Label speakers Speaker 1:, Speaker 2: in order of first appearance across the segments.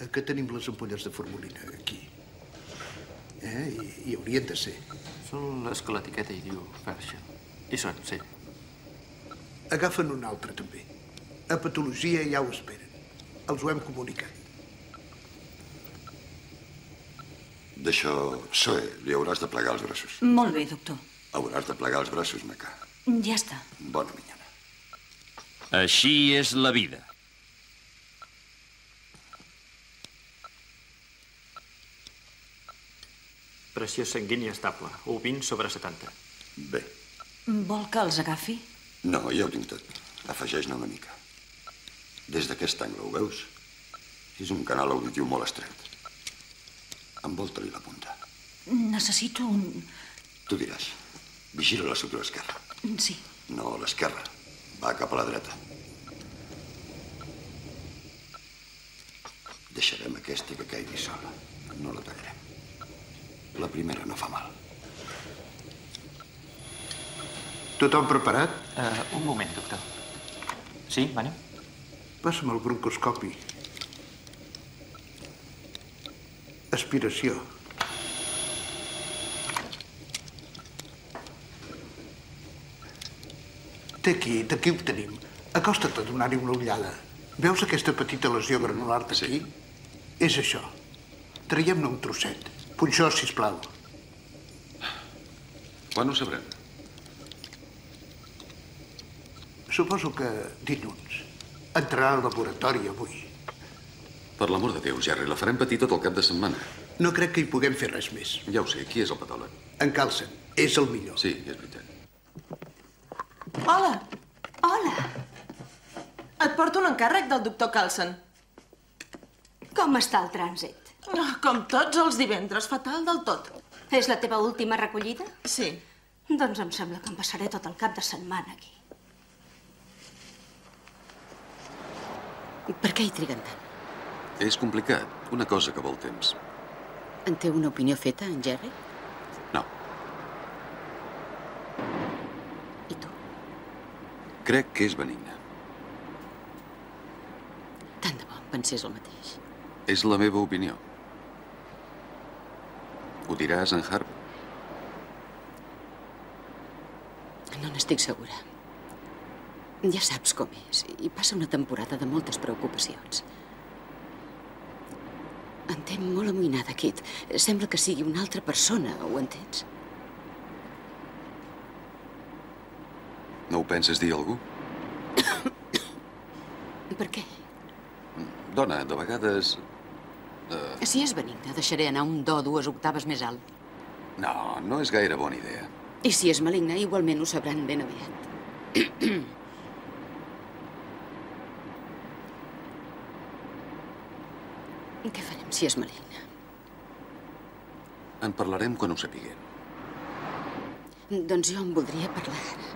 Speaker 1: Eh, Que tenim les ampolles de formolina aquí. Eh? I, I haurien de ser.
Speaker 2: Són les que l'etiqueta hi diu Fershel. I són, sí.
Speaker 1: Agafen un altre, també. A patologia ja ho esperen. Els ho hem comunicat.
Speaker 3: D'això, Zoe, li hauràs de plegar els braços.
Speaker 4: Molt bé, doctor.
Speaker 3: Hauràs de plegar els braços, Meca.
Speaker 4: Ja està.
Speaker 3: Bona minyona.
Speaker 5: Així és la vida.
Speaker 2: Pressió sanguínia estable. 1,20 sobre 70.
Speaker 3: Bé.
Speaker 4: Vol que els agafi?
Speaker 3: No, ja ho tinc tot. Afegeix-ne una mica. Des d'aquest angle, ho veus? És un canal auditiu molt estret. Envolta-li la punta.
Speaker 4: Necessito un...
Speaker 3: Tu diràs. Vigila la sutura esquerra.
Speaker 4: Sí.
Speaker 3: No, a l'esquerra. Va cap a la dreta. Deixarem aquesta que caigui sola. No la tallarem. La primera no fa mal.
Speaker 1: Tothom preparat?
Speaker 2: Uh, un moment, doctor. Sí, anem?
Speaker 1: Passa'm el broncoscopi. Aspiració. Té aquí, d'aquí ho tenim. Acosta't a donar-hi una ullada. Veus aquesta petita lesió granular d'aquí? És això. Traiem-ne un trosset. Punxó, sisplau.
Speaker 6: Quan ho sabrem?
Speaker 1: Suposo que dilluns. Entrarà al laboratori avui.
Speaker 6: Per l'amor de Déu, Jerry, la farem patir tot el cap de setmana.
Speaker 1: No crec que hi puguem fer res més.
Speaker 6: Ja ho sé, qui és el patòleg?
Speaker 1: En Carlsen. És el millor.
Speaker 6: Sí, és veritat.
Speaker 7: Hola. Hola. Et porto un encàrrec del doctor Carlson.
Speaker 8: Com està el trànsit?
Speaker 7: Oh, com tots els divendres, fatal del tot.
Speaker 8: És la teva última recollida?
Speaker 7: Sí.
Speaker 8: Doncs em sembla que em passaré tot el cap de setmana aquí.
Speaker 9: Per què hi triguen tant?
Speaker 6: És complicat. Una cosa que vol temps.
Speaker 9: En té una opinió feta, en Jerry?
Speaker 6: No.
Speaker 9: I tu?
Speaker 6: Crec que és benigna.
Speaker 9: Tant de bo em pensés el mateix.
Speaker 6: És la meva opinió. Ho diràs en Harp?
Speaker 9: No n'estic segura. Ja saps com és. I passa una temporada de moltes preocupacions. En té molt amoïnada, Kit. Sembla que sigui una altra persona, ho entens?
Speaker 6: No ho penses dir a algú?
Speaker 9: Per què?
Speaker 6: Dona, de vegades... Uh,
Speaker 9: Si és benigne, deixaré anar un do dues octaves més alt.
Speaker 6: no, no és gaire bona idea.
Speaker 9: I si és maligne, igualment ho sabran ben aviat. Què farem si és maligne?
Speaker 6: En parlarem quan ho sapiguem.
Speaker 9: Doncs jo en voldria parlar ara.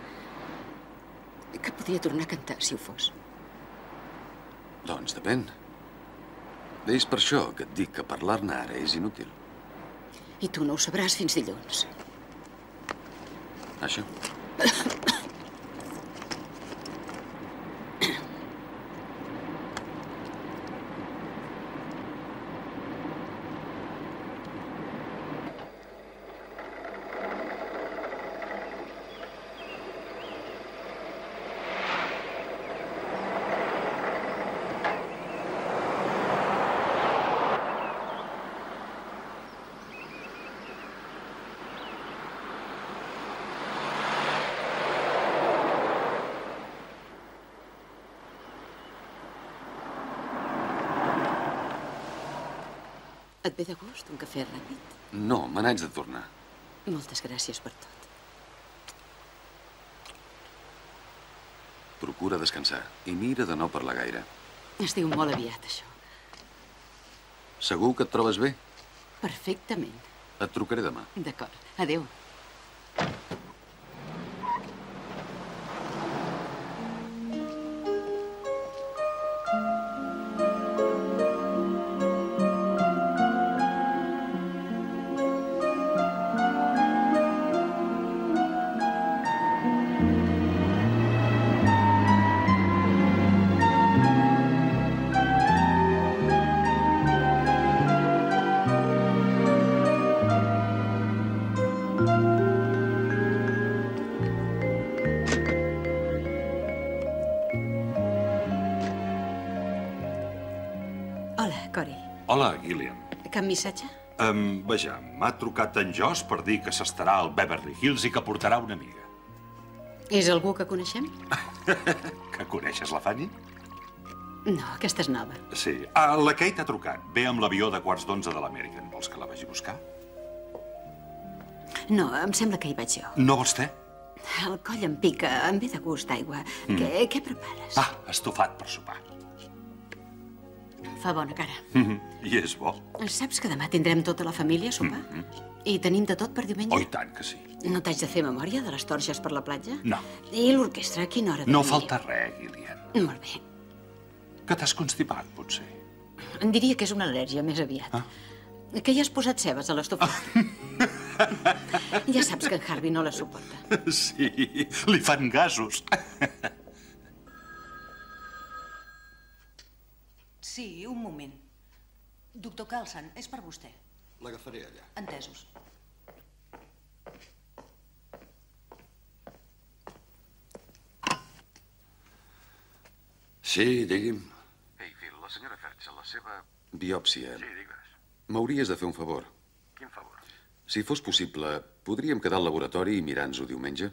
Speaker 9: Que podria tornar a cantar, si ho fos.
Speaker 6: Doncs depèn. És per això que et dic que parlar-ne ara és inútil.
Speaker 9: I tu no ho sabràs fins dilluns.
Speaker 6: Això.
Speaker 9: Et ve de gust un cafè ràpid?
Speaker 6: No, me n'haig de tornar.
Speaker 9: Moltes gràcies per tot.
Speaker 6: Procura descansar i mira de no parlar gaire.
Speaker 9: Es diu molt aviat, això.
Speaker 6: Segur que et trobes bé?
Speaker 9: Perfectament.
Speaker 6: Et trucaré demà.
Speaker 9: D'acord. Adéu. Missatge?
Speaker 10: Um, vaja, m'ha trucat en Joss per dir que s'estarà al Beverly Hills i que portarà una amiga.
Speaker 9: És algú que coneixem?
Speaker 10: Que coneixes la Fanny?
Speaker 9: No, aquesta és nova.
Speaker 10: Sí. Ah, la Kate ha trucat. Ve amb l'avió de quarts d'onze de l'American. Vols que la vagi a buscar?
Speaker 9: No, em sembla que hi vaig jo.
Speaker 10: No vols té?
Speaker 9: El coll em pica, em ve de gust d'aigua.
Speaker 10: Mm.
Speaker 9: Què, què prepares?
Speaker 10: Ah, estofat per sopar.
Speaker 9: Fa bona cara.
Speaker 10: Mhm. I és bo.
Speaker 9: Saps que demà tindrem tota la família a sopar? I tenim de tot per diumenge?
Speaker 10: Oh, i tant que sí.
Speaker 9: No t'haig de fer memòria de les torxes per la platja?
Speaker 10: No.
Speaker 9: I l'orquestra, a quina hora?
Speaker 10: No falta res, Gillian.
Speaker 9: Molt bé.
Speaker 10: Que t'has constipat, potser.
Speaker 9: Em diria que és una al·lèrgia més aviat. Ah. Que hi has posat cebes a l'estofa. ja saps que en Harvey no la suporta.
Speaker 10: Sí, li fan gasos.
Speaker 4: Sí, un moment. Doctor Carlson, és per vostè.
Speaker 3: L'agafaré allà.
Speaker 4: Entesos.
Speaker 3: Sí, digui'm.
Speaker 10: Ei, Phil, la senyora Ferch, la seva...
Speaker 3: Biòpsia.
Speaker 10: Sí, digues.
Speaker 3: M'hauries de fer un favor.
Speaker 10: Quin favor?
Speaker 3: Si fos possible, podríem quedar al laboratori i mirar-nos-ho diumenge?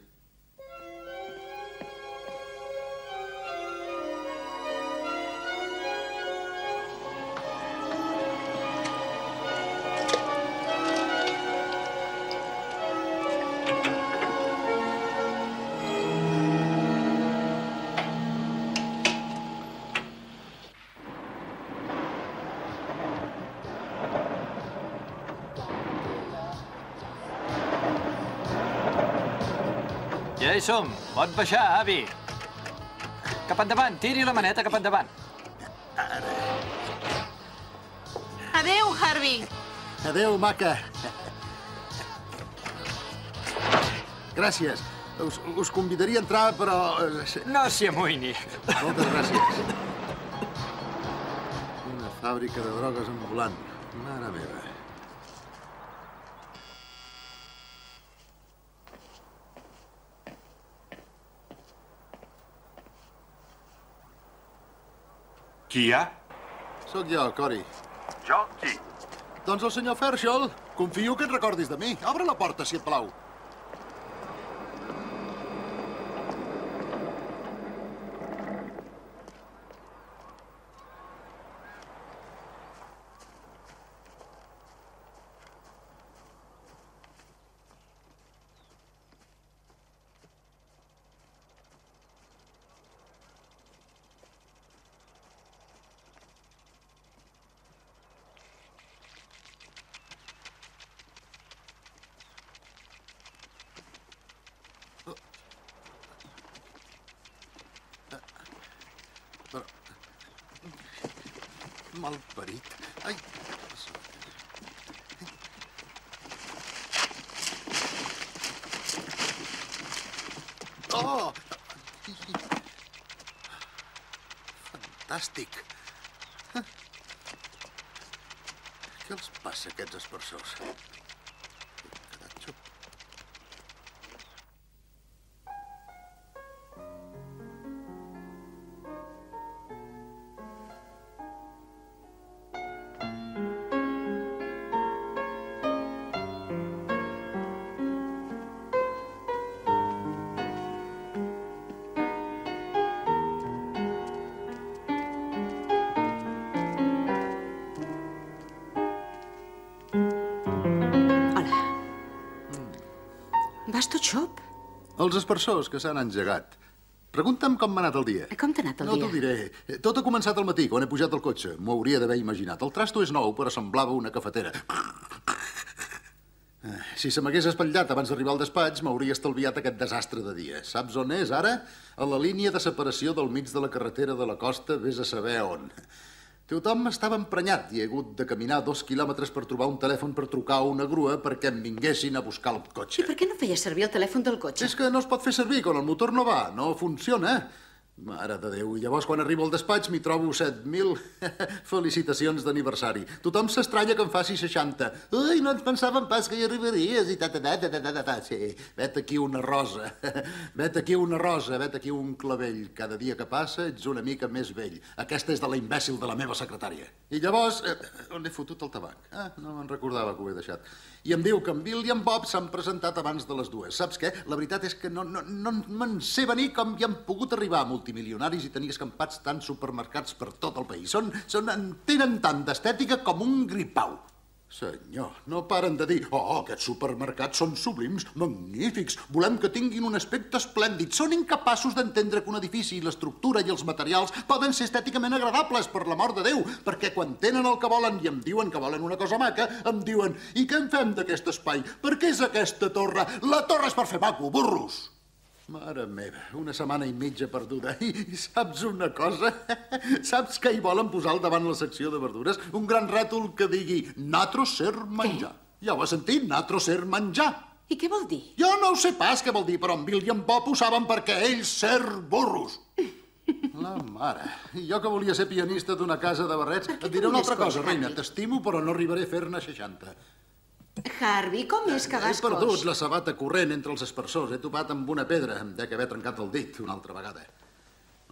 Speaker 11: Pot baixar, avi. Cap endavant, tiri la maneta cap endavant.
Speaker 12: Adeu, Harvey.
Speaker 13: Adéu, maca. Gràcies. Us, us convidaria a entrar, però... eh,
Speaker 11: No s'hi amoïni.
Speaker 13: Moltes gràcies. Una fàbrica de drogues ambulant. Mare meva.
Speaker 10: Qui hi ha?
Speaker 13: Sóc jo, Cory.
Speaker 10: Jo? Qui?
Speaker 13: Doncs el senyor Ferschel. Confio que et recordis de mi. Obre la porta, si et plau. Però... Malparit. Ai... Oh! Fantàstic. Què els passa a aquests espersors?
Speaker 9: Tot xop?
Speaker 13: Els espersors que s'han engegat. Pregunta'm com m'ha anat el dia.
Speaker 9: Com t'ha anat el
Speaker 13: no
Speaker 9: dia?
Speaker 13: t'ho diré. Tot ha començat al matí, quan he pujat al cotxe. M'ho hauria d'haver imaginat. El trasto és nou, però semblava una cafetera. Eh, Si se m'hagués espatllat abans d'arribar al despatx, m'hauria estalviat aquest desastre de dia. Saps on és, ara? A la línia de separació del mig de la carretera de la costa, vés a saber on. Tothom estava emprenyat i he hagut de caminar dos quilòmetres per trobar un telèfon per trucar a una grua perquè em vinguessin a buscar el cotxe.
Speaker 9: I per què no feies servir el telèfon del cotxe?
Speaker 13: És que no es pot fer servir quan el motor no va, no funciona. Mare de Déu, i llavors quan arribo al despatx m'hi trobo 7.000 felicitacions d'aniversari. Tothom s'estranya que em faci 60. Ui, no ens pensàvem pas que hi arribaries i ta ta ta ta ta ta ta Sí, vet aquí una rosa, vet aquí una rosa, vet aquí un clavell. Cada dia que passa ets una mica més vell. Aquesta és de la imbècil de la meva secretària. I llavors, eh, eh, on he fotut el tabac? Ah, no me'n recordava que ho he deixat. I em diu que en Bill i en Bob s'han presentat abans de les dues. Saps què? La veritat és que no, no, no me'n sé venir com hi han pogut arribar multimilionaris i tenir escampats tants supermercats per tot el país. Són, són, en tenen tant d'estètica com un gripau. Senyor, no paren de dir «Oh, aquests supermercats són sublims, magnífics, volem que tinguin un aspecte esplèndid». Són incapaços d'entendre que un edifici, l'estructura i els materials poden ser estèticament agradables, per l'amor de Déu, perquè quan tenen el que volen i em diuen que volen una cosa maca, em diuen «I què en fem d'aquest espai? Per què és aquesta torre? La torre és per fer maco, burros!» Mare meva, una setmana i mitja perduda. I saps una cosa? Saps que hi volen posar al davant la secció de verdures? Un gran rètol que digui natro ser menjar. Què? Ja ho has sentit? Natro ser menjar.
Speaker 9: I què vol dir?
Speaker 13: Jo no ho sé pas què vol dir, però en Bill i en Bob ho saben perquè ells ser burros. La mare. Jo que volia ser pianista d'una casa de barrets, et diré una altra cosa, reina. T'estimo, però no arribaré a fer-ne 60.
Speaker 12: Harvey, com és que vas
Speaker 13: He perdut
Speaker 12: coix?
Speaker 13: la sabata corrent entre els espersors. He topat amb una pedra. Em dec haver trencat el dit una altra vegada.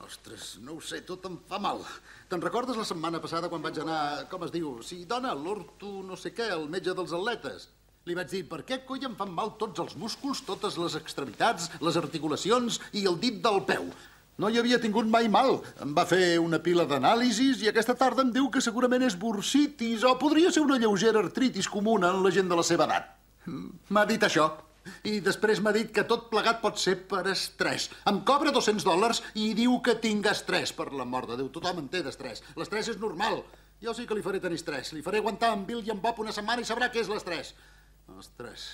Speaker 13: Ostres, no ho sé, tot em fa mal. Te'n recordes la setmana passada quan vaig anar, com es diu, sí, dona, l'orto no sé què, el metge dels atletes? Li vaig dir, per què coi em fan mal tots els músculs, totes les extremitats, les articulacions i el dit del peu? No hi havia tingut mai mal. Em va fer una pila d'anàlisis i aquesta tarda em diu que segurament és bursitis o podria ser una lleugera artritis comuna en la gent de la seva edat. M'ha dit això. I després m'ha dit que tot plegat pot ser per estrès. Em cobra 200 dòlars i diu que tinc estrès, per la mort de Déu. Tothom en té d'estrès. L'estrès és normal. Jo sí que li faré tenir estrès. Li faré aguantar en Bill i en Bob una setmana i sabrà què és l'estrès. Estrès.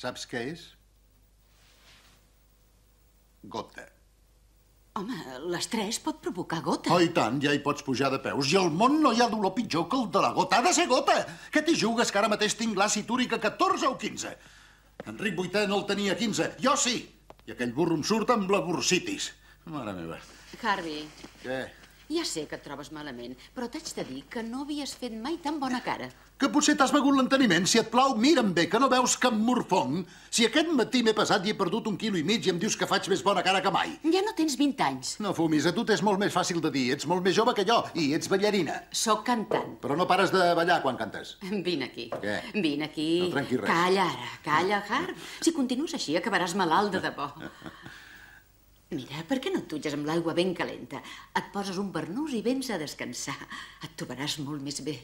Speaker 13: Saps què és? Gota.
Speaker 9: Home, l'estrès pot provocar gota.
Speaker 13: Oh, i tant, ja hi pots pujar de peus. I al món no hi ha dolor pitjor que el de la gota. Ha de ser gota! Què t'hi jugues que ara mateix tinc l'àcid úric a 14 o 15? Enric VIII no el tenia 15. Jo sí! I aquell burro em surt amb la bursitis. Mare meva.
Speaker 9: Harvey,
Speaker 13: Què?
Speaker 9: Ja sé que et trobes malament, però t'haig de dir que no havies fet mai tan bona cara.
Speaker 13: Que potser t'has begut l'enteniment. Si et plau, mira'm bé, que no veus que em morfong. Si aquest matí m'he pesat i he perdut un quilo i mig i em dius que faig més bona cara que mai.
Speaker 9: Ja no tens 20 anys.
Speaker 13: No fumis, a tu t'és molt més fàcil de dir. Ets molt més jove que jo i ets ballarina.
Speaker 9: Sóc cantant.
Speaker 13: Però no pares de ballar quan cantes.
Speaker 9: Vine aquí.
Speaker 13: Què?
Speaker 9: Vine aquí.
Speaker 13: No trenquis res.
Speaker 9: Calla ara, calla, Harv. Si continues així, acabaràs malalt de debò. Mira, per què no et dutges amb l'aigua ben calenta? Et poses un bernús i vens a descansar. Et trobaràs molt més bé.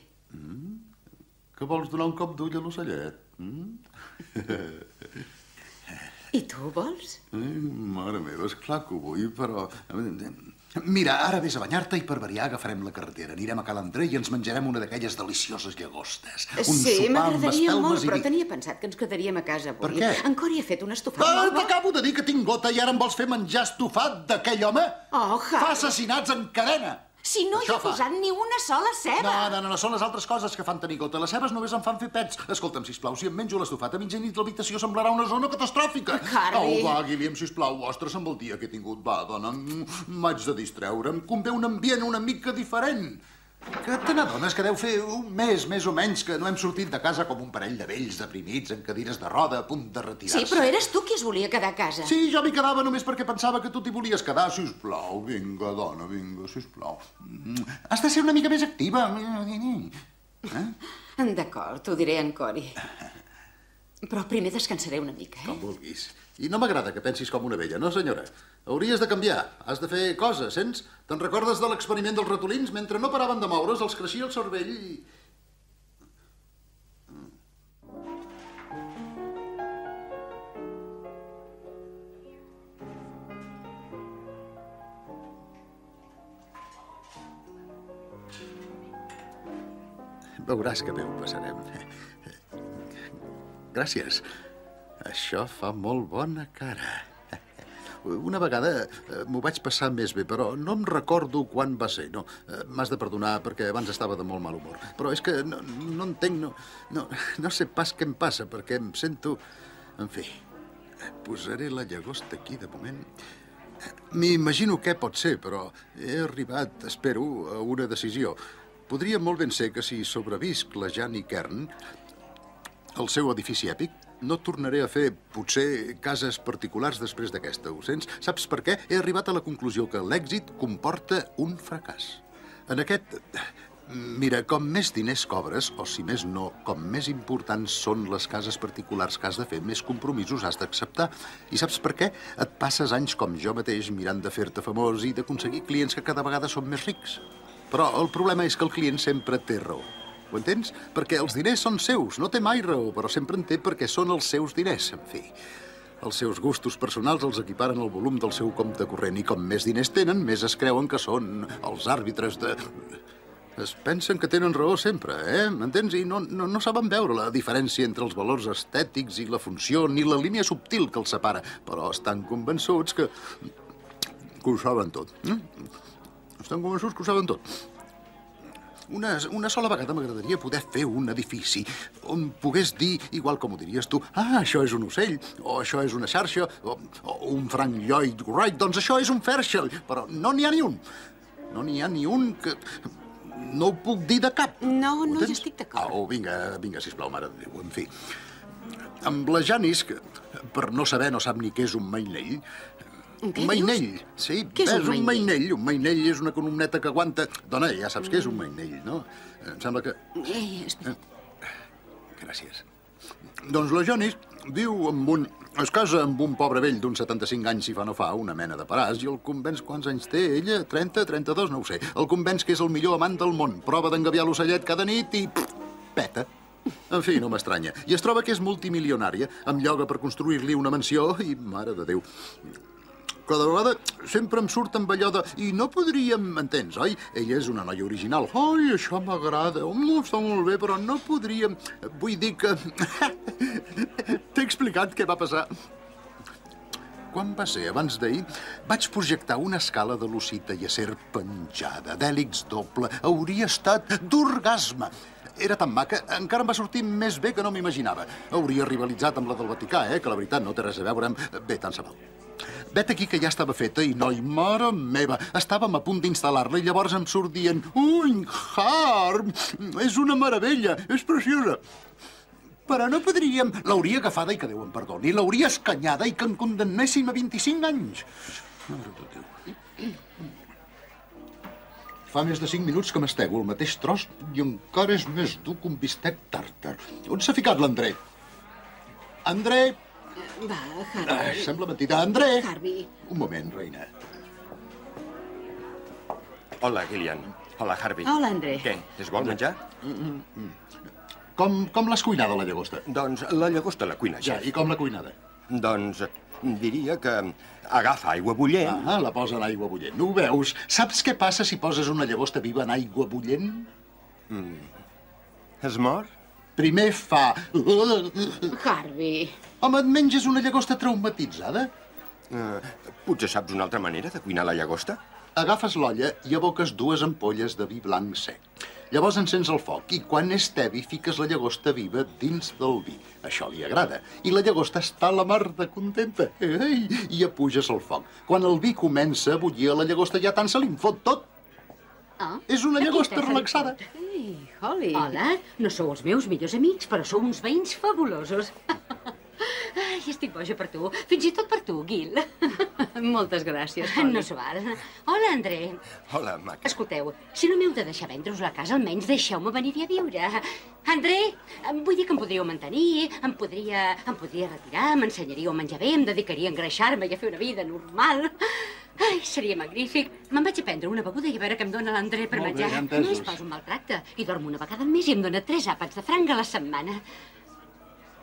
Speaker 13: Que vols donar un cop d'ull a l'ocellet? Mm?
Speaker 9: I tu vols?
Speaker 13: Ai, mare meva, esclar que ho vull, però... Mira, ara vés a banyar-te i per variar agafarem la carretera. Anirem a Cal André i ens menjarem una d'aquelles delicioses llagostes. Un
Speaker 9: sí, m'agradaria molt,
Speaker 13: i
Speaker 9: però tenia pensat que ens quedaríem a casa avui.
Speaker 13: Per què?
Speaker 9: En Cori ha fet un estofat
Speaker 13: Ah,
Speaker 9: molt bo.
Speaker 13: T'acabo de dir que tinc gota i ara em vols fer menjar estofat d'aquell home?
Speaker 9: Oh,
Speaker 13: Fa
Speaker 9: Harry.
Speaker 13: assassinats en cadena!
Speaker 9: Si no hi
Speaker 13: Això
Speaker 9: ha
Speaker 13: fa.
Speaker 9: posat ni una sola ceba.
Speaker 13: No, no, no, no, són les altres coses que fan tenir gota. Les cebes només em fan fer pets. Escolta'm, sisplau, si em menjo l'estofat a mitjanit, l'habitació semblarà una zona catastròfica.
Speaker 9: Harry.
Speaker 13: Au, va, Guillem, sisplau, ostres, amb el dia que he tingut. Va, dona, m'haig de distreure. Em convé un ambient una mica diferent. Que te n'adones que deu fer un mes, més o menys, que no hem sortit de casa com un parell de vells deprimits en cadires de roda a punt de retirar-se.
Speaker 9: Sí, però eres tu qui es volia quedar a casa.
Speaker 13: Sí, jo m'hi quedava només perquè pensava que tu t'hi volies quedar. Sisplau, vinga, dona, vinga, sisplau. Mm, Has de ser una mica més activa. Eh?
Speaker 9: D'acord, t'ho diré en Cori. Però primer descansaré una mica, eh?
Speaker 13: Com vulguis. I no m'agrada que pensis com una vella, no, senyora? Hauries de canviar. Has de fer coses, sents? Te'n recordes de l'experiment dels ratolins? Mentre no paraven de moure's, els creixia el cervell i... Veuràs que bé ho passarem. Gràcies. Això fa molt bona cara. Una vegada eh, m'ho vaig passar més bé, però no em recordo quan va ser. No, eh, m'has de perdonar perquè abans estava de molt mal humor. Però és que no, no entenc, no, no, no sé pas què em passa, perquè em sento... En fi, posaré la llagosta aquí de moment. M'imagino què pot ser, però he arribat, espero, a una decisió. Podria molt ben ser que si sobrevisc la Jan i Kern, el seu edifici èpic, no tornaré a fer, potser, cases particulars després d'aquesta, ho sents? Saps per què? He arribat a la conclusió que l'èxit comporta un fracàs. En aquest... Mira, com més diners cobres, o si més no, com més importants són les cases particulars que has de fer, més compromisos has d'acceptar. I saps per què? Et passes anys com jo mateix mirant de fer-te famós i d'aconseguir clients que cada vegada són més rics. Però el problema és que el client sempre té raó. Ho entens? Perquè els diners són seus, no té mai raó, però sempre en té perquè són els seus diners, en fi. Els seus gustos personals els equiparen al volum del seu compte corrent i com més diners tenen, més es creuen que són els àrbitres de... Es pensen que tenen raó sempre, eh? M'entens? I no, no, no saben veure la diferència entre els valors estètics i la funció, ni la línia subtil que els separa, però estan convençuts que... que ho saben tot. Eh? Estan convençuts que ho saben tot. Una, una sola vegada m'agradaria poder fer un edifici on pogués dir, igual com ho diries tu, ah, això és un ocell, o això és una xarxa, o, o un Frank Lloyd Wright, doncs això és un Fairchild, però no n'hi ha ni un. No n'hi ha ni un que... No ho puc dir de cap.
Speaker 9: No,
Speaker 13: Ho
Speaker 9: no,
Speaker 13: tens?
Speaker 9: jo estic d'acord.
Speaker 13: Au, vinga, vinga, sisplau, mare de Déu, en fi. Amb la Janis, que per no saber no sap ni què és un mainell,
Speaker 9: Un què
Speaker 13: mainell,
Speaker 9: dius?
Speaker 13: sí.
Speaker 9: Què és
Speaker 13: ves,
Speaker 9: un
Speaker 13: un
Speaker 9: mainell?
Speaker 13: mainell? Un mainell és una columneta que aguanta... Dona, ja saps què és un mainell, no? Em sembla que...
Speaker 9: Ei, espera.
Speaker 13: Gràcies. Doncs la Janis viu amb un... Es casa amb un pobre vell d'uns 75 anys, si fa no fa, una mena de paràs, i el convenç quants anys té ella? 30, 32, no ho sé. El convenç que és el millor amant del món. Prova d'engaviar l'ocellet cada nit i... Pff, peta. En fi, no m'estranya. I es troba que és multimilionària, amb lloga per construir-li una mansió i, mare de Déu, cada vegada sempre em surt amb allò de... I no podríem... Entens, oi? Ella és una noia original. Ai, això m'agrada. Oh, està molt bé, però no podríem... Vull dir que... T'he explicat què va passar. Quan va ser, abans d'ahir, vaig projectar una escala de lucita i acer penjada, d'hèlix doble. Hauria estat d'orgasme. Era tan maca, encara em va sortir més bé que no m'imaginava. Hauria rivalitzat amb la del Vaticà, eh? que la veritat no té res a veure amb... Bé, tant se val. Vet aquí que ja estava feta i, noi, mare meva, estàvem a punt d'instal·lar-la i llavors em surt dient Ui, Harm, és una meravella, és preciosa. Però no podríem... L'hauria agafada i que Déu em perdoni, l'hauria escanyada i que em condemnéssim a 25 anys. Mare de Déu. Fa més de 5 minuts que mastego el mateix tros i encara és més dur que un bistec tàrtar. On s'ha ficat l'André? André!
Speaker 9: Va,
Speaker 13: Ah,
Speaker 9: Harvey.
Speaker 13: sembla mentida. André!
Speaker 9: Harvey.
Speaker 13: Un moment, reina.
Speaker 5: Hola, Gillian. Hola, Harvey.
Speaker 9: Hola, André.
Speaker 5: Què, es vol menjar?
Speaker 13: Com, com l'has cuinada, la llagosta?
Speaker 5: Doncs la llagosta la cuina,
Speaker 13: Ja, i com l'ha cuinada?
Speaker 5: Doncs diria que agafa aigua bullent.
Speaker 13: Ah, la posa en aigua bullent. No ho veus? Saps què passa si poses una llagosta viva en aigua bullent?
Speaker 5: Es mor?
Speaker 13: Primer fa...
Speaker 9: Harvey.
Speaker 13: Home, et menges una llagosta traumatitzada?
Speaker 5: Uh, potser saps una altra manera de cuinar la llagosta?
Speaker 13: Agafes l'olla i aboques dues ampolles de vi blanc sec. Llavors encens el foc i quan és tebi fiques la llagosta viva dins del vi. Això li agrada. I la llagosta està a la mar de contenta. Ei, I apuges el foc. Quan el vi comença a bullir la llagosta ja tant se li fot tot.
Speaker 9: Ah,
Speaker 13: És una llagosta relaxada.
Speaker 9: Ei, Holly. Hola, no sou els meus millors amics, però sou uns veïns fabulosos. Ai, estic boja per tu. Fins i tot per tu, Gil. Moltes gràcies, Holly. No s'ho val. Hola, André.
Speaker 5: Hola, maca.
Speaker 9: Escolteu, si no m'heu de deixar vendre-us la casa, almenys deixeu-me venir-hi a viure. André, em vull dir que em podríeu mantenir, em podria, em podria retirar, m'ensenyaríeu a menjar bé, em dedicaria a engreixar-me i a fer una vida normal. Ai, seria magnífic. Me'n vaig a prendre una beguda i a veure què em dona l'André per
Speaker 13: Molt bé,
Speaker 9: menjar.
Speaker 13: entesos.
Speaker 9: no és pas un maltracte. I dormo una vegada al mes i em dona tres àpats de franc a la setmana.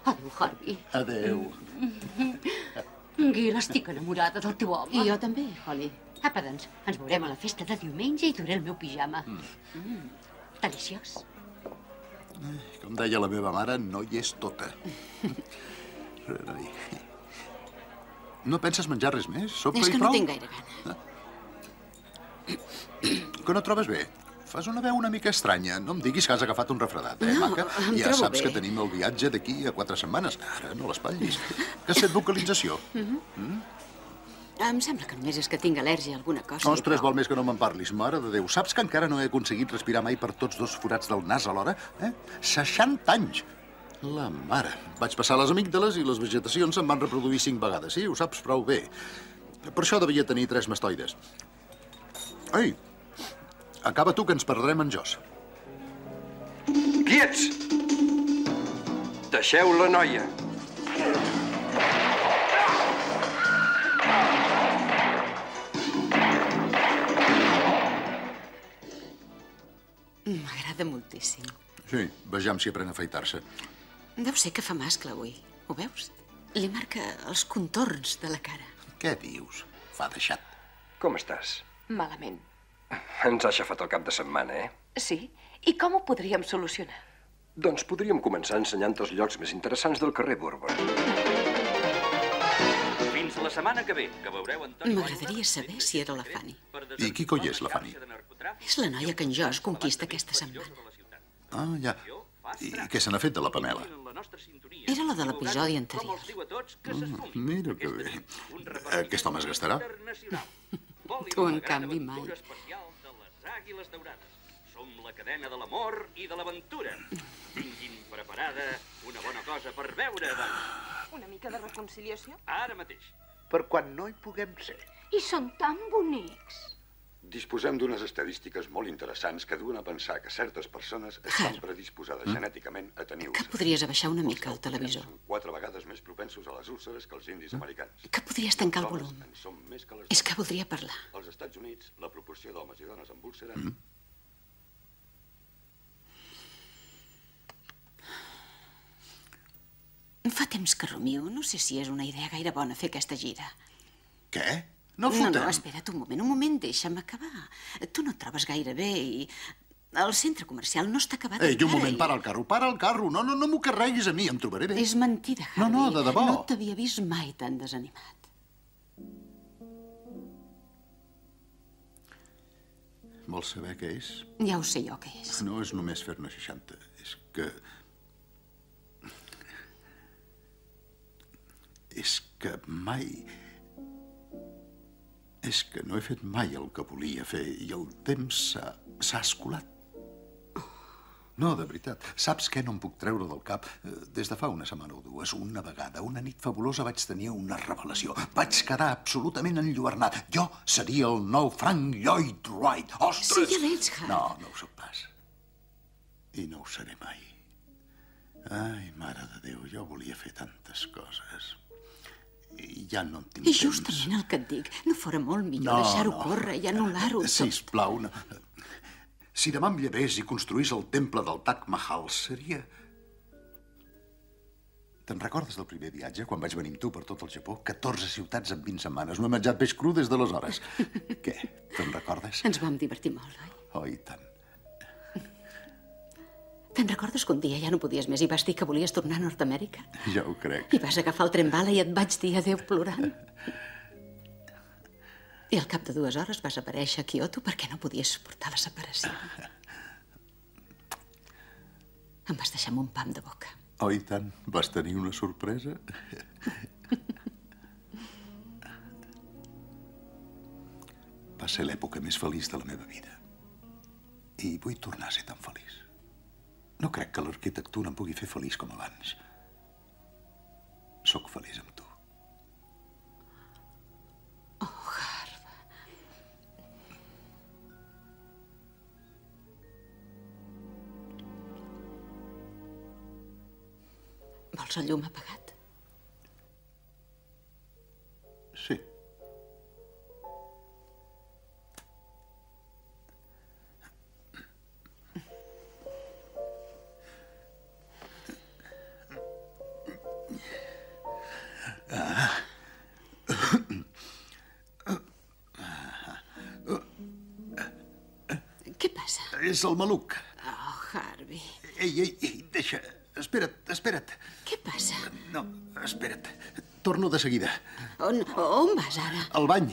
Speaker 9: Adéu, Harvey.
Speaker 13: Adéu.
Speaker 9: Gil, estic enamorada del teu home.
Speaker 12: I jo també, Holly.
Speaker 9: Apa, doncs, ens veurem a la festa de diumenge i duré el meu pijama. Mm. Deliciós.
Speaker 13: Com deia la meva mare, no hi és tota. Noi. No penses menjar res més? Sopa
Speaker 9: És
Speaker 13: i
Speaker 9: que no
Speaker 13: prou?
Speaker 9: tinc gaire gana.
Speaker 13: Que no trobes bé? Fas una veu una mica estranya. No em diguis que has agafat un refredat, eh,
Speaker 9: No,
Speaker 13: maca?
Speaker 9: em
Speaker 13: ja saps
Speaker 9: bé.
Speaker 13: que tenim el viatge d'aquí a quatre setmanes. Ara no l'espatllis. Que has fet vocalització?
Speaker 9: Mhm. Em sembla que només és que tinc al·lèrgia a alguna cosa.
Speaker 13: Ostres,
Speaker 9: prou.
Speaker 13: val més que no me'n parlis. Mare de Déu, saps que encara no he aconseguit respirar mai per tots dos forats del nas alhora? Eh? 60 anys! La mare. Vaig passar les amígdales i les vegetacions se'n van reproduir cinc vegades. Sí, ho saps prou bé. Per això devia tenir tres mastoides. Ei, acaba tu, que ens perdrem en Jos.
Speaker 14: Quiets! Deixeu la noia.
Speaker 9: M'agrada moltíssim.
Speaker 13: Sí, vejam si aprèn a afaitar-se.
Speaker 9: Deu ser que fa mascle avui. Ho veus? Li marca els contorns de la cara.
Speaker 13: Què dius? Fa deixat.
Speaker 14: Com estàs?
Speaker 7: Malament.
Speaker 14: Ens ha aixafat el cap de setmana, eh?
Speaker 7: Sí? I com ho podríem solucionar?
Speaker 14: Doncs podríem començar ensenyant els llocs més interessants del carrer Bourbon.
Speaker 15: Fins la setmana que ve, que veureu Antoni...
Speaker 9: M'agradaria saber si era la Fanny.
Speaker 13: I qui coi és la Fanny?
Speaker 9: És la noia que en Jos conquista aquesta setmana.
Speaker 13: Ah, ja. I què se n'ha fet de la Pamela?
Speaker 9: Era la de l'episodi anterior.
Speaker 13: Mm, mira que bé. Aquest home es gastarà?
Speaker 9: Tu, en canvi, mai.
Speaker 15: Àguiles daurades. Som la cadena de l'amor i de l'aventura. Tinguin preparada una bona cosa per veure, doncs.
Speaker 7: Una mica de reconciliació?
Speaker 15: Ara mateix.
Speaker 1: Per quan no hi puguem ser.
Speaker 8: I són tan bonics.
Speaker 3: Disposem d'unes estadístiques molt interessants que duen a pensar que certes persones estan predisposades genèticament a tenir
Speaker 9: Que
Speaker 3: úlcers.
Speaker 9: podries abaixar una mica el televisor?
Speaker 3: Quatre vegades més propensos a les úlceres que els indis americans.
Speaker 9: Que podries tancar el volum?
Speaker 3: són més que les
Speaker 9: És que voldria parlar.
Speaker 3: Als Estats Units, la proporció d'homes i dones amb úlceres...
Speaker 13: Mm.
Speaker 9: Fa temps que rumio. No sé si és una idea gaire bona fer aquesta gira.
Speaker 13: Què? No
Speaker 9: no,
Speaker 13: fotem.
Speaker 9: no, espera't un moment, un moment, deixa'm acabar. Tu no et trobes gaire bé i... El centre comercial no està acabat
Speaker 13: Ei, un
Speaker 9: encara
Speaker 13: moment, para el carro, para el carro. No, no, no m'ho carreguis a mi, em trobaré bé.
Speaker 9: És mentida,
Speaker 13: No,
Speaker 9: Harvey.
Speaker 13: no, de debò.
Speaker 9: No t'havia vist mai tan desanimat.
Speaker 13: Vols saber què és?
Speaker 9: Ja ho sé jo què és.
Speaker 13: No és només fer-ne 60, és que... És que mai... És que no he fet mai el que volia fer i el temps s'ha escolat. No, de veritat. Saps què no em puc treure del cap? Eh, Des de fa una setmana o dues, una vegada, una nit fabulosa, vaig tenir una revelació. Vaig quedar absolutament enlluernat. Jo seria el nou Frank Lloyd Wright. Ostres!
Speaker 9: Sí, ja l'ets, Harry.
Speaker 13: No, no ho soc pas. I no ho seré mai. Ai, mare de Déu, jo volia fer tantes coses. I ja no en tinc
Speaker 9: I
Speaker 13: temps.
Speaker 9: justament el que et dic, no fora molt millor
Speaker 13: No,
Speaker 9: deixar-ho
Speaker 13: no.
Speaker 9: córrer i anul·lar-ho tot.
Speaker 13: Sisplau, no. Si demà em llevés i construís el temple del Taj Mahal, seria... Te'n recordes del primer viatge, quan vaig venir amb tu per tot el Japó? 14 ciutats en 20 setmanes. No he menjat peix cru des d'aleshores. Què? Te'n recordes?
Speaker 9: Ens vam divertir molt, oi?
Speaker 13: Oh, i tant.
Speaker 9: Te'n recordes que un dia ja no podies més i vas dir que volies tornar a Nord-Amèrica?
Speaker 13: Ja ho crec.
Speaker 9: I vas agafar el tren bala i et vaig dir adéu plorant. I al cap de dues hores vas aparèixer a Kyoto perquè no podies suportar la separació. Em vas deixar amb un pam de boca.
Speaker 13: Oh, i tant. Vas tenir una sorpresa? Va ser l'època més feliç de la meva vida. I vull tornar a ser tan feliç. No crec que l'arquitectura em pugui fer feliç com abans. Sóc feliç amb tu.
Speaker 9: Oh, Harv. Vols el llum apagat?
Speaker 13: És el maluc.
Speaker 9: Oh, Harvey.
Speaker 13: Ei, ei, ei, deixa. Espera't, espera't.
Speaker 9: Què passa?
Speaker 13: No, espera't. Torno de seguida.
Speaker 9: On, on vas ara?
Speaker 13: Al bany.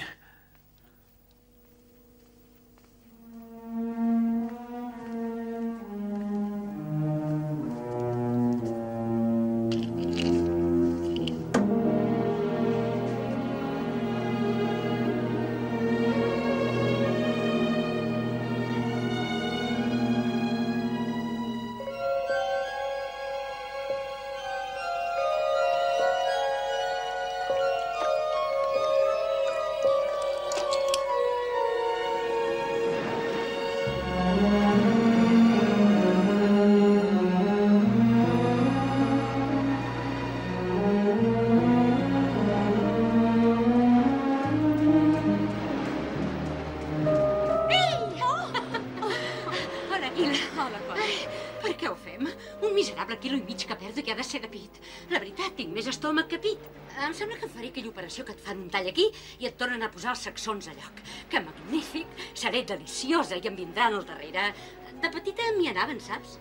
Speaker 9: Operació que et fan un tall aquí i et tornen a posar els sacsons a lloc. Que magnífic! Seré deliciosa i em vindran al darrere. De petita m'hi anaven, saps?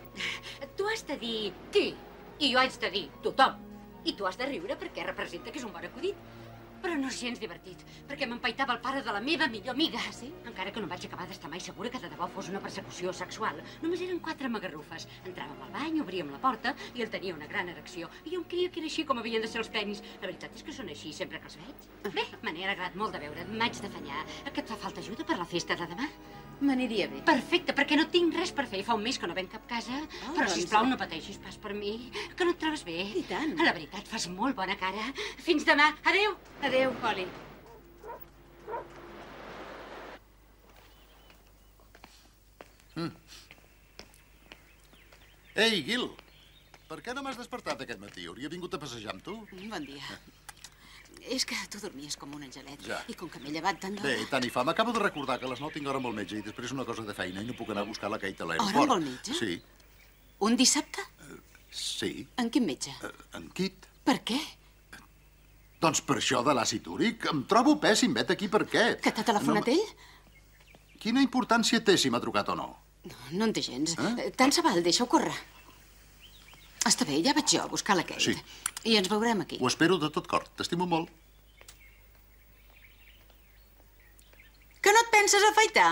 Speaker 9: Tu has de dir qui i jo haig de dir tothom. I tu has de riure perquè representa que és un bon acudit. No és gens divertit, perquè m'empaitava el pare de la meva millor amiga. Ah, sí? Encara que no vaig acabar d'estar mai segura que de debò fos una persecució sexual. Només eren quatre magarrufes. Entràvem al bany, obríem la porta i ell tenia una gran erecció. I jo em creia que era així com havien de ser els penis. La veritat és que són així sempre que els veig. Bé, me n'he alegrat molt de veure't. M'haig d'afanyar. Que et fa falta ajuda per la festa de demà?
Speaker 12: M'aniria bé.
Speaker 9: Perfecte, perquè no tinc res per fer. Fa un mes que no venc cap casa.
Speaker 12: Oh,
Speaker 9: Però,
Speaker 12: doncs-
Speaker 9: sisplau, no pateixis pas per mi. Que no et trobes bé.
Speaker 12: I tant.
Speaker 9: A la veritat, fas molt bona cara. Fins demà. Adéu.
Speaker 12: Adéu, Polly.
Speaker 13: Ei, Gil, per què no m'has despertat aquest matí? Hauria vingut a passejar amb tu?
Speaker 9: Bon dia. És que tu dormies com un angelet.
Speaker 13: Ja.
Speaker 9: I com que m'he llevat tant d'hora...
Speaker 13: Bé, tant i fa. M'acabo de recordar que a les 9 tinc hora amb el metge i després una cosa de feina i no puc anar a buscar la Kate a l'aeroport.
Speaker 9: Hora amb el metge?
Speaker 13: Sí,
Speaker 9: Un dissabte?
Speaker 13: sí.
Speaker 9: En quin metge?
Speaker 13: En Kit.
Speaker 9: Per què?
Speaker 13: Doncs per això de l'àcid úric. Em trobo pèssim. Vet aquí per què.
Speaker 9: Que t'ha telefonat
Speaker 13: no...
Speaker 9: ell?
Speaker 13: Quina importància té si m'ha trucat o no?
Speaker 9: No en té gens.
Speaker 13: Eh?
Speaker 9: Tant se val, deixa-ho córrer. Està bé, ja vaig jo a buscar la Kate.
Speaker 13: Sí.
Speaker 9: I ens veurem aquí.
Speaker 13: Ho espero de tot cor. T'estimo molt.
Speaker 9: Que no et penses afaitar?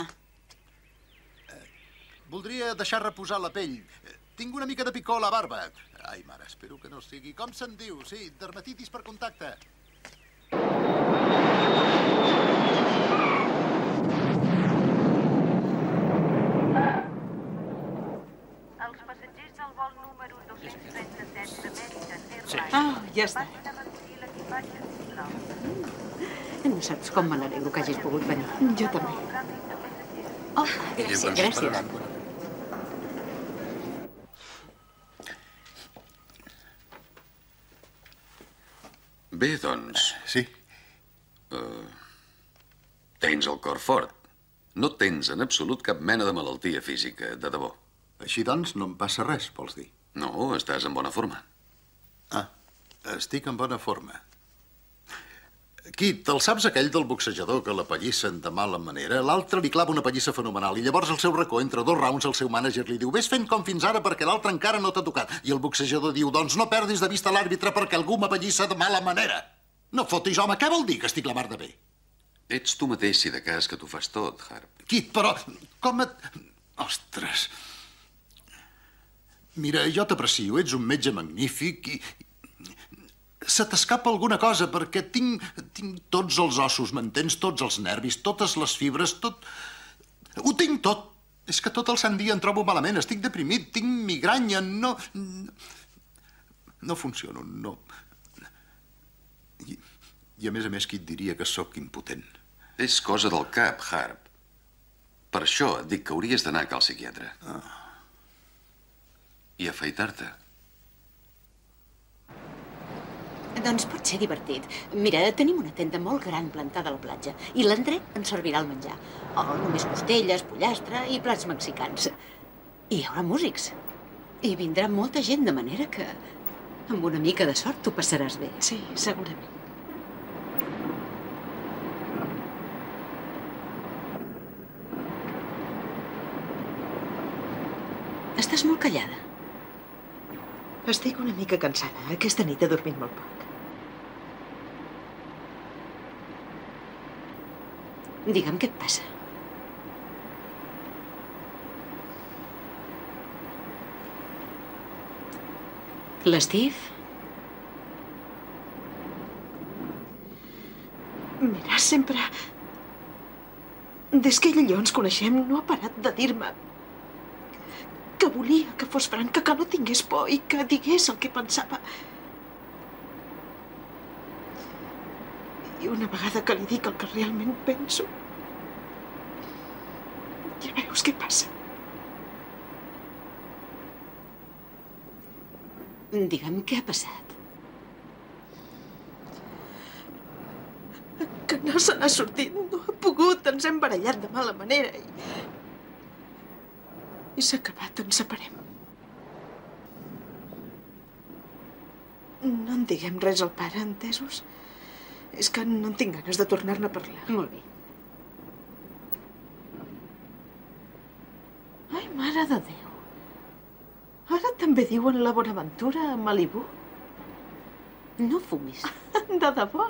Speaker 13: Voldria deixar reposar la pell. Eh, Tinc una mica de picor a la barba. Ai, mare, espero que no sigui. Com se'n diu? Sí, dermatitis per contacte.
Speaker 16: Els passatgers del vol número 237 d'American
Speaker 11: Sí.
Speaker 12: Ah, ja està.
Speaker 16: sisplau.
Speaker 9: No saps com me n'alegro que hagis pogut venir.
Speaker 12: Jo també.
Speaker 9: Oh, gràcies, gràcies.
Speaker 6: Bé, doncs...
Speaker 13: Sí.
Speaker 6: Uh, tens el cor fort. No tens en absolut cap mena de malaltia física, de debò.
Speaker 13: Així doncs, no em passa res, vols dir?
Speaker 6: No, estàs en bona forma.
Speaker 13: Ah, estic en bona forma. Kit, el saps aquell del boxejador que la pallissen de mala manera? L'altre li clava una pallissa fenomenal i llavors al seu racó, entre dos rounds, el seu mànager li diu «Ves fent com fins ara perquè l'altre encara no t'ha tocat». I el boxejador diu «Doncs no perdis de vista l'àrbitre perquè algú m'apallissa de mala manera». No fotis, home, què vol dir que estic la mar de bé?
Speaker 6: Ets tu mateix, si de cas, que t'ho fas tot, Harp.
Speaker 13: Kit, però com et... Ostres... Mira, jo t'aprecio, ets un metge magnífic i... Se t'escapa alguna cosa, perquè tinc, tinc tots els ossos, m'entens? Tots els nervis, totes les fibres, tot... Ho tinc tot. És que tot el sant dia em trobo malament, estic deprimit, tinc migranya, no... No funciono, no... I, I a més a més, qui et diria que sóc impotent?
Speaker 6: És cosa del cap, Harp. Per això et dic que hauries d'anar a cal psiquiatre.
Speaker 13: Ah.
Speaker 6: I afaitar-te.
Speaker 9: Doncs pot ser divertit. Mira, tenim una tenda molt gran plantada a la platja i l'André ens servirà el menjar. Oh, només costelles, pollastre i plats mexicans. I hi haurà músics. I vindrà molta gent, de manera que amb una mica de sort t'ho passaràs bé.
Speaker 12: Sí, segurament.
Speaker 9: Estàs molt callada.
Speaker 12: Estic una mica cansada. Aquesta nit he dormit molt poc.
Speaker 4: Digue'm què et passa. L'Estif?
Speaker 17: Mira, sempre... Des que ell i jo ens coneixem, no ha parat de dir-me que volia que fos franca, que no tingués por i que digués el que pensava. I una vegada que li dic el que realment penso, ja veus què passa.
Speaker 4: Digue'm què ha passat.
Speaker 17: Que no se n'ha sortit, no ha pogut, ens hem barallat de mala manera i... I s'ha acabat, ens separem. No en diguem res al pare, entesos? És que no en tinc ganes de tornar-ne a parlar.
Speaker 4: Molt bé.
Speaker 17: Ai, mare de Déu. Ara també diuen la Bonaventura a Malibu?
Speaker 4: No fumis.
Speaker 17: De debò.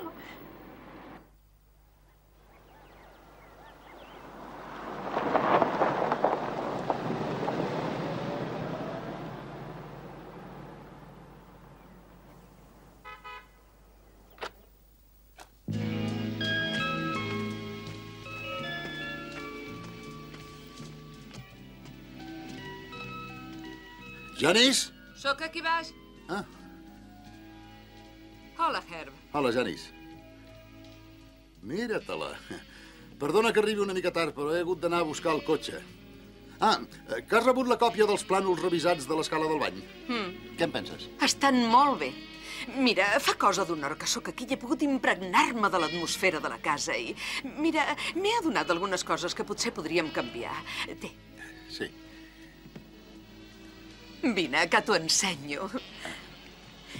Speaker 13: Janis?
Speaker 7: Sóc aquí baix.
Speaker 13: Ah.
Speaker 7: Hola, Herb.
Speaker 13: Hola, Janis. Mira-te-la. Perdona que arribi una mica tard, però he hagut d'anar a buscar el cotxe. Ah, que has rebut la còpia dels plànols revisats de l'escala del bany.
Speaker 4: Hmm.
Speaker 13: Què en penses?
Speaker 4: Estan molt bé. Mira, fa cosa d'una hora que sóc aquí i he pogut impregnar-me de l'atmosfera de la casa i... Mira, m'he adonat d'algunes coses que potser podríem canviar. Té,
Speaker 13: Sí.
Speaker 4: Vine, que t'ho ensenyo.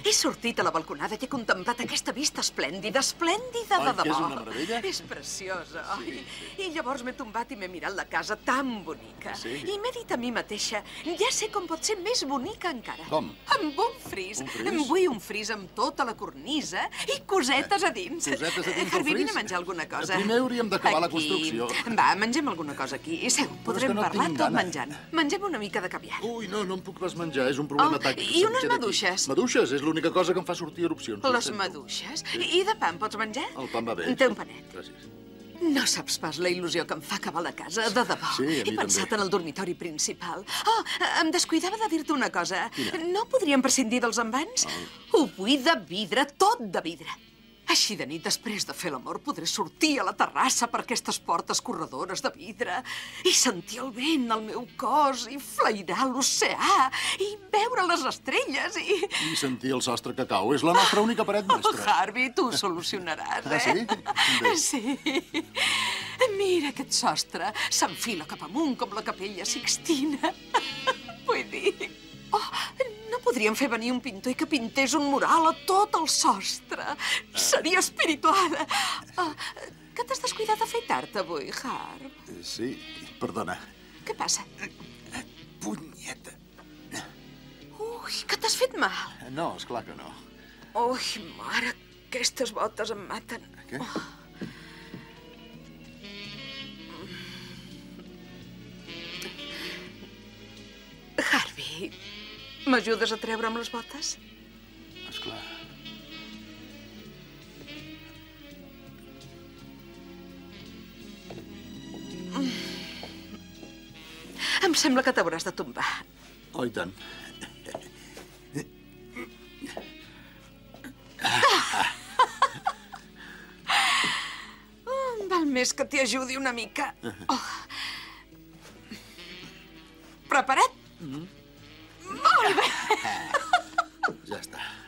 Speaker 4: He sortit a la balconada i he contemplat aquesta vista esplèndida, esplèndida de
Speaker 13: Oi, que és
Speaker 4: debò.
Speaker 13: una meravella?
Speaker 4: És preciosa, oi? I llavors m'he tombat i m'he mirat la casa tan bonica.
Speaker 13: Sí?
Speaker 4: I m'he dit a mi mateixa, ja sé com pot ser més bonica encara.
Speaker 13: Com?
Speaker 4: Amb un fris.
Speaker 13: Un fris?
Speaker 4: Em vull un fris amb tota la cornisa i cosetes a dins.
Speaker 13: Cosetes a dins
Speaker 4: Harvey, vine
Speaker 13: fris?
Speaker 4: a menjar alguna cosa.
Speaker 13: Primer hauríem d'acabar la construcció.
Speaker 4: Va, mengem alguna cosa aquí. I seu, podrem
Speaker 13: no
Speaker 4: parlar tot
Speaker 13: gana.
Speaker 4: menjant. Mengem una mica de caviar.
Speaker 13: Ui, no, no em puc pas menjar, és un problema
Speaker 4: Oh,
Speaker 13: tàctic.
Speaker 4: i unes maduixes?
Speaker 13: Maduixes, és l'única cosa que em fa sortir erupcions.
Speaker 4: Les maduixes. I de pa pots menjar?
Speaker 13: El pa va bé.
Speaker 4: Té un panet.
Speaker 13: Gràcies.
Speaker 4: No saps pas la il·lusió que em fa acabar la casa, de debò.
Speaker 13: Sí,
Speaker 4: He pensat
Speaker 13: també.
Speaker 4: en el dormitori principal. Oh, em descuidava de dir-te una cosa.
Speaker 13: Quina?
Speaker 4: No podríem prescindir dels envans? Ho vull de vidre, tot de vidre. Així de nit, després de fer l'amor, podré sortir a la terrassa per aquestes portes corredores de vidre i sentir el vent al meu cos i flairar l'oceà i veure les estrelles i...
Speaker 13: I sentir el sostre que cau. És la nostra única paret
Speaker 4: Oh,
Speaker 13: mestra.
Speaker 4: Harvey, tu ho solucionaràs,
Speaker 13: Ah,
Speaker 4: eh?
Speaker 13: sí? Bé.
Speaker 4: Sí. Mira aquest sostre. S'enfila cap amunt com la capella Sixtina. Vull dir... Oh, no podríem fer venir un pintor i que pintés un mural a tot el sostre. Seria espirituada. Oh, que t'has descuidat d'afaitar-te avui, Harv?
Speaker 13: Eh, Sí, perdona.
Speaker 4: Què passa?
Speaker 13: Punyeta.
Speaker 4: Ui, que t'has fet mal.
Speaker 13: No, és clar que no.
Speaker 4: Ui, mare, aquestes botes em maten.
Speaker 13: Què?
Speaker 4: Harvey, m'ajudes a treure amb les botes?
Speaker 13: És clar.
Speaker 4: Em sembla que t'hauràs de tombar.
Speaker 13: Oh, i tant.
Speaker 4: Oh, val més que t'hi ajudi una mica. Oh. Preparat? Molt bé.
Speaker 13: Ja està.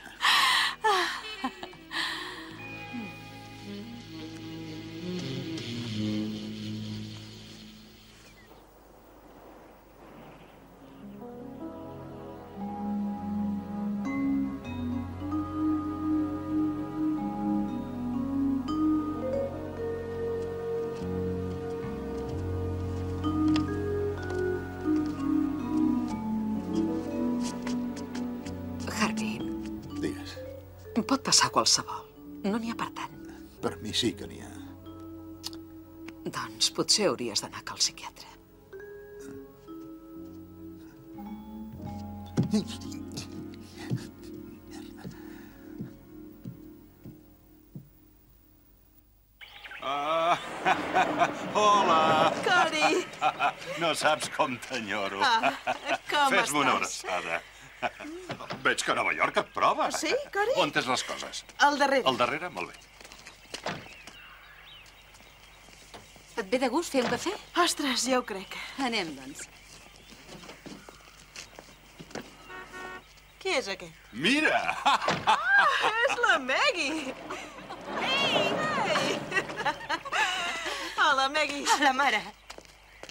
Speaker 4: Qualsevol. No n'hi ha per tant.
Speaker 13: Per mi sí que n'hi ha.
Speaker 17: Doncs potser hauries d'anar a cal psiquiatre.
Speaker 10: Ah, hola!
Speaker 17: Cori!
Speaker 10: No saps com t'enyoro.
Speaker 17: Ah, com
Speaker 10: Fes-me una
Speaker 17: estàs?
Speaker 10: abraçada. Veig que a Nova York et prova.
Speaker 17: Sí, Cori?
Speaker 10: On tens les coses?
Speaker 17: Al darrere.
Speaker 10: Al darrere? Molt bé.
Speaker 9: Et ve de gust fer un cafè?
Speaker 17: Ostres, ja ho crec.
Speaker 9: Anem, doncs.
Speaker 17: Qui és aquest?
Speaker 10: Mira!
Speaker 17: Ah, és la Maggie! Ei, ei! Hola, Maggie.
Speaker 18: Hola, mare.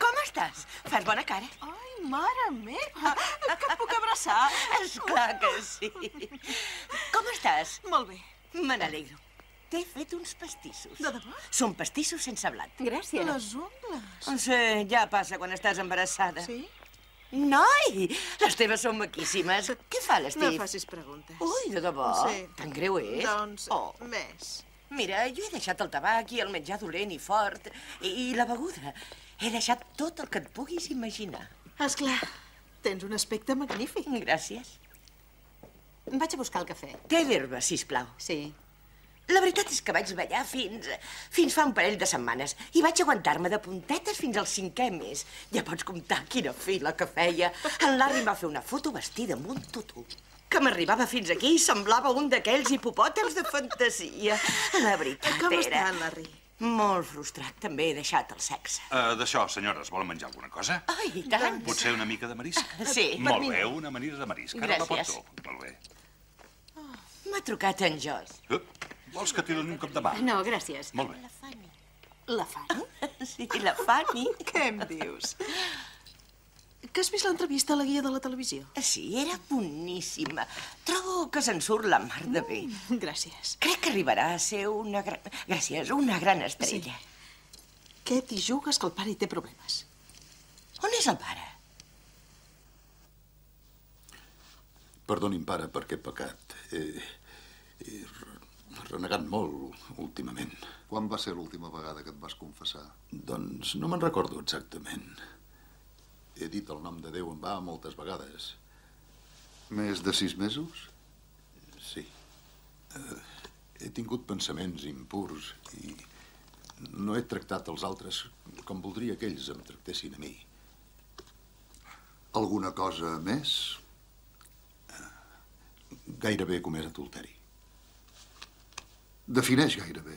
Speaker 18: Com estàs? Fas bona cara.
Speaker 17: Ai, mare meva! Que et puc abraçar?
Speaker 18: És clar que sí. Com estàs?
Speaker 17: Molt bé.
Speaker 18: Me n'alegro. T'he fet uns pastissos.
Speaker 17: De debò?
Speaker 18: Són pastissos sense blat.
Speaker 9: Gràcies.
Speaker 17: Les ungles.
Speaker 18: Sí, ja passa quan estàs embarassada.
Speaker 17: Sí?
Speaker 18: Noi, les teves són maquíssimes. Què fa l'Steve?
Speaker 17: No facis preguntes.
Speaker 18: Ui, de debò?
Speaker 17: Sí.
Speaker 18: Tan greu és?
Speaker 17: Doncs,
Speaker 18: Oh.
Speaker 17: més.
Speaker 18: Mira, jo he deixat el tabac i el menjar dolent i fort i, i la beguda. He deixat tot el que et puguis imaginar.
Speaker 17: És clar, tens un aspecte magnífic.
Speaker 18: Gràcies.
Speaker 9: Vaig a buscar el cafè.
Speaker 18: Té d'herba, sisplau.
Speaker 9: Sí.
Speaker 18: La veritat és que vaig ballar fins, fins fa un parell de setmanes i vaig aguantar-me de puntetes fins al cinquè mes. Ja pots comptar quina fila que feia. En Larry va fer una foto vestida amb un tutú que m'arribava fins aquí i semblava un d'aquells hipopòtams de fantasia. La veritat
Speaker 17: Com
Speaker 18: era...
Speaker 17: està en Larry?
Speaker 18: Molt frustrat. També he deixat el sexe.
Speaker 10: Uh, D'això, senyores, volen menjar alguna cosa?
Speaker 18: Ai, i tant.
Speaker 10: Potser una mica de marisc?
Speaker 18: Sí, per
Speaker 10: Molt
Speaker 18: mi
Speaker 10: bé,
Speaker 18: no.
Speaker 10: una manera de marisc. Ara la
Speaker 18: Gràcies.
Speaker 10: porto. Molt bé.
Speaker 18: M'ha trucat en Joss.
Speaker 10: Uh, vols que t'hi doni un cop de mà?
Speaker 9: No, gràcies.
Speaker 10: Molt bé.
Speaker 17: La Fanny?
Speaker 18: Sí, la Fanny.
Speaker 17: Què em dius? Que has vist l'entrevista a la guia de la televisió?
Speaker 18: Sí, era boníssima. Trobo que se'n surt la mar de bé.
Speaker 17: Mm, gràcies.
Speaker 18: Crec que arribarà a ser una gran... Gràcies, una gran estrella.
Speaker 17: Què t'hi jugues que el pare hi té problemes?
Speaker 18: On és el pare?
Speaker 13: Perdoni'm, pare, perquè he pecat. He, he re- renegat molt últimament.
Speaker 19: Quan va ser l'última vegada que et vas confessar?
Speaker 13: Doncs no me'n recordo exactament. He dit el nom de Déu en va moltes vegades.
Speaker 19: Més de sis mesos?
Speaker 13: Sí. Eh, he tingut pensaments impurs i no he tractat els altres com voldria que ells em tractessin a mi.
Speaker 19: Alguna cosa més?
Speaker 13: Gairebé he comès adulteri.
Speaker 19: Defineix gairebé.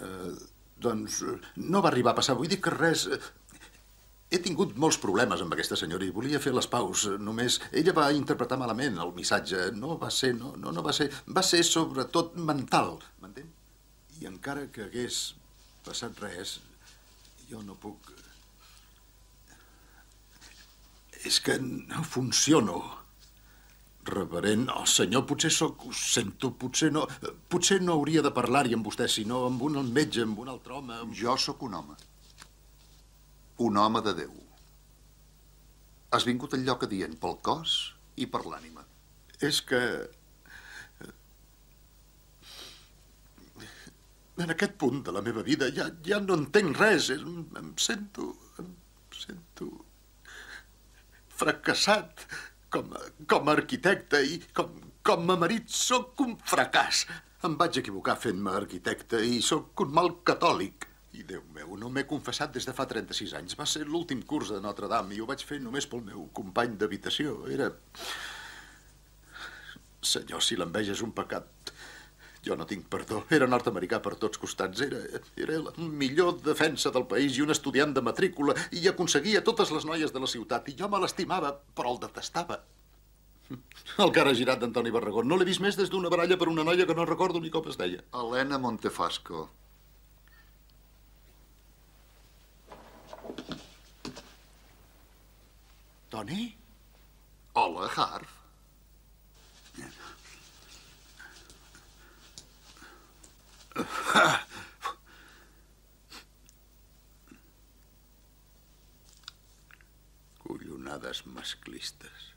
Speaker 13: Eh, doncs eh, no va arribar a passar. Vull dir que res... eh, He tingut molts problemes amb aquesta senyora i volia fer les paus. eh, Només ella va interpretar malament el missatge. No va ser, no, no, no va ser... Va ser sobretot mental, m'entén? I encara que hagués passat res, jo no puc... És que no funciono. Reverent, oh senyor, potser sóc... Ho sento, potser no... Potser no hauria de parlar-hi amb vostè, sinó amb un metge, amb un altre home... Amb...
Speaker 19: Jo sóc un home. Un home de Déu. Has vingut al lloc adient pel cos i per l'ànima.
Speaker 13: És que... En aquest punt de la meva vida ja, ja no entenc res. És- Em sento... Em sento... fracassat com a, com a arquitecte i com, com a marit sóc un fracàs. Em vaig equivocar fent-me arquitecte i sóc un mal catòlic. I, Déu meu, no m'he confessat des de fa 36 anys. Va ser l'últim curs de Notre Dame i ho vaig fer només pel meu company d'habitació. Era... Senyor, si l'enveja és un pecat, jo no tinc perdó. Era nord-americà per tots costats. Era, era la millor defensa del país i un estudiant de matrícula i aconseguia totes les noies de la ciutat. I jo me l'estimava, però el detestava. El cara girat d'Antoni Barragón. No l'he vist més des d'una baralla per una noia que no recordo ni com es deia.
Speaker 19: Helena Montefasco.
Speaker 13: Toni?
Speaker 19: Hola, Harv.
Speaker 13: Collonades masclistes.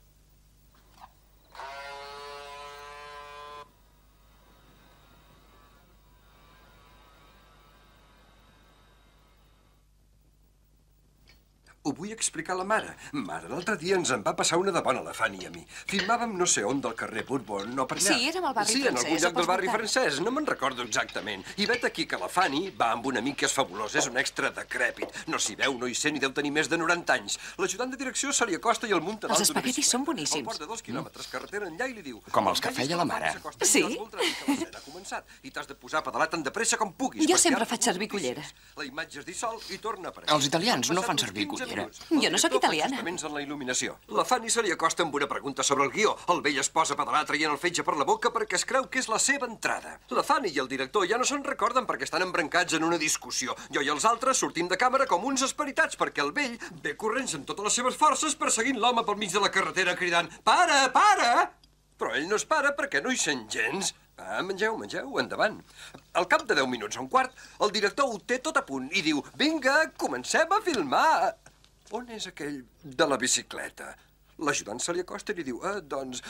Speaker 14: Ho vull explicar a la mare. Mare, l'altre dia ens en va passar una de bona, la Fanny i a mi. Filmàvem no sé on del carrer Bourbon, no per allà.
Speaker 7: Sí, érem al barri
Speaker 14: sí, en
Speaker 7: francès,
Speaker 14: algun lloc
Speaker 7: ho pots
Speaker 14: del barri
Speaker 7: portar.
Speaker 14: francès, no me'n recordo exactament. I vet aquí que la Fanny va amb un amic que és fabulós, és un extra decrèpit. No s'hi veu, no hi sent i deu tenir més de 90 anys. L'ajudant de direcció se li acosta i el munta
Speaker 7: Els
Speaker 14: dalt d'una
Speaker 7: espaguetis són boníssims.
Speaker 14: El porta dos quilòmetres carretera enllà i li diu...
Speaker 5: Com els que
Speaker 14: "Quan
Speaker 5: feia la
Speaker 14: el
Speaker 5: mare."
Speaker 7: Sí?
Speaker 14: ha començat i t'has de posar a pedalar tan de pressa com puguis.
Speaker 7: Jo sempre faig servir cullera.
Speaker 14: La imatge es dissol i torna a aparèixer.
Speaker 5: Els italians no fan servir
Speaker 14: 15
Speaker 5: cullera.
Speaker 14: El
Speaker 7: Jo no sóc italiana.
Speaker 14: en la il·luminació. La Fanny se li acosta amb una pregunta sobre el guió. El vell es posa a pedalar traient el fetge per la boca perquè es creu que és la seva entrada. La Fanny i el director ja no se'n recorden perquè estan embrancats en una discussió. Jo i els altres sortim de càmera com uns esperitats perquè el vell ve corrents amb totes les seves forces perseguint l'home pel mig de la carretera cridant «Para, para!» Però ell no es para perquè no hi sent gens. Va, mengeu, mengeu, endavant. Al cap de 10 minuts o un quart, el director ho té tot a punt i diu «Vinga, comencem a filmar!» On és aquell de la bicicleta? L'ajudant se li acosta i li diu «Ah, doncs,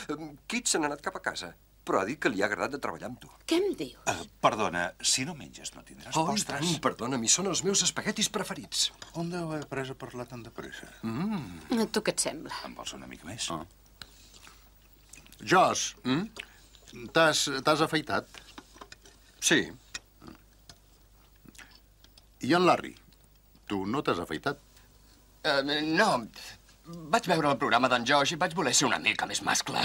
Speaker 14: Kit se n'ha anat cap a casa, però ha dit que li ha agradat de treballar amb tu».
Speaker 9: Què em dius?
Speaker 10: Uh, perdona, si no menges no tindràs
Speaker 14: Oh,
Speaker 10: postres.
Speaker 14: tant, perdona'm, són els meus espaguetis preferits.
Speaker 10: On deu haver après a parlar tan de pressa?
Speaker 14: Mm.
Speaker 9: A tu què et sembla?
Speaker 10: Em vols una mica més?
Speaker 13: Ah. Jos, mm? t'has t'has afeitat?
Speaker 14: Sí.
Speaker 13: I en Larry? Tu no t'has afeitat?
Speaker 5: Uh, no, vaig veure el programa d'en Josh i vaig voler ser una mica més mascle.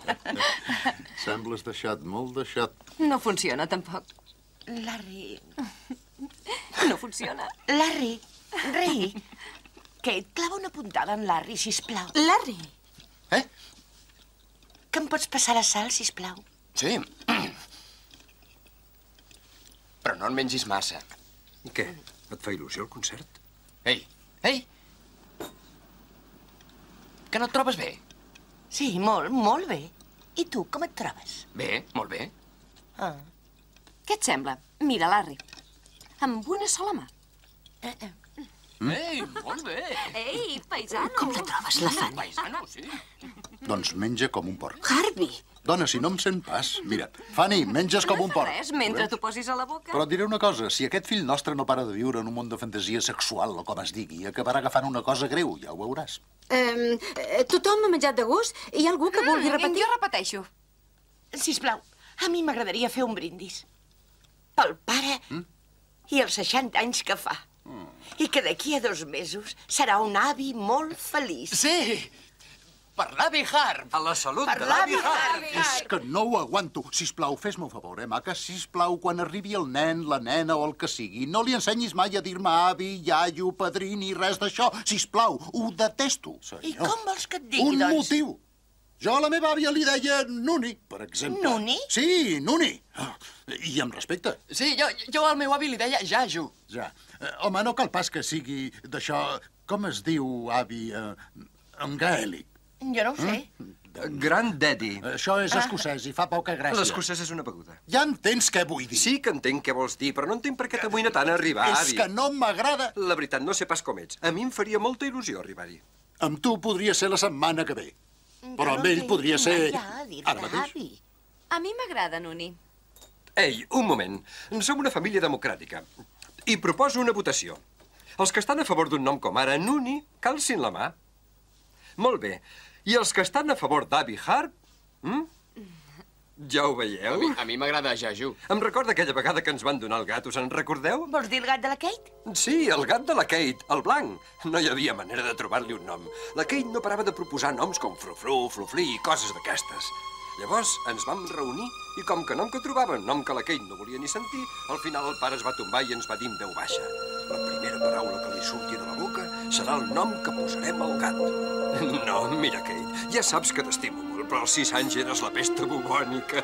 Speaker 13: Sembles deixat, molt deixat.
Speaker 7: No funciona, tampoc.
Speaker 18: Larry...
Speaker 7: No funciona.
Speaker 18: Larry, Ray. Kate, clava una puntada en Larry, sisplau.
Speaker 17: Larry.
Speaker 5: Eh?
Speaker 18: Que em pots passar la sal, sisplau?
Speaker 5: Sí. Però no en mengis massa.
Speaker 14: I què? Et fa il·lusió el concert?
Speaker 5: Ei, ei! Que no et trobes bé?
Speaker 18: Sí, molt, molt bé. I tu, com et trobes?
Speaker 5: Bé, molt bé.
Speaker 18: Ah.
Speaker 7: Què et sembla? Mira, Larry. Amb una sola mà.
Speaker 18: Eh, eh.
Speaker 5: Ei, molt bé.
Speaker 7: Ei, paisano.
Speaker 9: Com la trobes, la Fanny?
Speaker 5: Paisano, sí.
Speaker 13: Doncs menja com un porc.
Speaker 9: Harvey!
Speaker 13: Dona, si no em sent pas, mira, Fanny, menges com un porc.
Speaker 7: Res, mentre t'ho posis a la boca.
Speaker 13: Però et diré una cosa, si aquest fill nostre no para de viure en un món de fantasia sexual, o com es digui, acabarà agafant una cosa greu, ja ho veuràs.
Speaker 9: Um, tothom ha menjat de gust? Hi ha algú que vulgui repetir?
Speaker 7: Jo repeteixo.
Speaker 18: Sisplau, a mi m'agradaria fer un brindis. Pel pare
Speaker 13: Mm?
Speaker 18: i els 60 anys que fa. I que d'aquí a dos mesos serà un avi molt feliç.
Speaker 5: Sí! Per l'avi Harp!
Speaker 14: A la salut
Speaker 18: Per
Speaker 14: de l'avi Harp!
Speaker 18: Harp!
Speaker 13: És que no ho aguanto. Sisplau, fes-me un favor, eh, maca? Sisplau, quan arribi el nen, la nena o el que sigui, no li ensenyis mai a dir-me avi, iaio, padrí, ni res d'això. Sisplau, ho detesto.
Speaker 18: I com vols que et digui,
Speaker 13: Un
Speaker 18: doncs?
Speaker 13: motiu. Jo a la meva àvia li deia Nuni, per exemple.
Speaker 18: Nuni?
Speaker 13: Sí, Nuni. Ah, I amb respecte.
Speaker 5: Sí, jo, jo al meu avi li deia Jaju.
Speaker 13: Ja. Eh, home, no cal pas que sigui d'això... Com es diu, avi, eh, en gaèlic?
Speaker 18: Jo no ho sé.
Speaker 14: Grand Daddy.
Speaker 13: Això és escocès i fa poca gràcia.
Speaker 14: L'escocès és una beguda.
Speaker 13: Ja entens què vull dir.
Speaker 14: Sí que entenc què vols dir, però no entenc per què t'amoïna tant arribar,
Speaker 13: És
Speaker 14: avi.
Speaker 13: que no m'agrada.
Speaker 14: La veritat, no sé pas com ets. A mi em faria molta il·lusió arribar-hi.
Speaker 13: Amb tu podria ser la setmana que ve. Però amb ell podria ser... Ara mateix.
Speaker 18: avi.
Speaker 7: A mi m'agrada, Nuni.
Speaker 14: Ei, un moment. Som una família democràtica. I proposo una votació. Els que estan a favor d'un nom com ara Nuni, calcin la mà. Molt bé. I els que estan a favor d'Avi Harp... Mm? Ja ho
Speaker 5: A
Speaker 14: veieu?
Speaker 5: mi, a mi m'agrada Jaju.
Speaker 14: Em recorda aquella vegada que ens van donar el gat, us en recordeu?
Speaker 18: Vols dir el gat de la Kate?
Speaker 14: Sí, el gat de la Kate, el blanc. No hi havia manera de trobar-li un nom. La Kate no parava de proposar noms com Frufru, Flufli i coses d'aquestes. Llavors ens vam reunir i com que nom que trobaven, nom que la Kate no volia ni sentir, al final el pare es va tombar i ens va dir en veu baixa. La primera paraula que li surti de la boca serà el nom que posarem al gat. No, mira, Kate, ja saps que t'estimo molt, però als sis anys eres la pesta bubònica.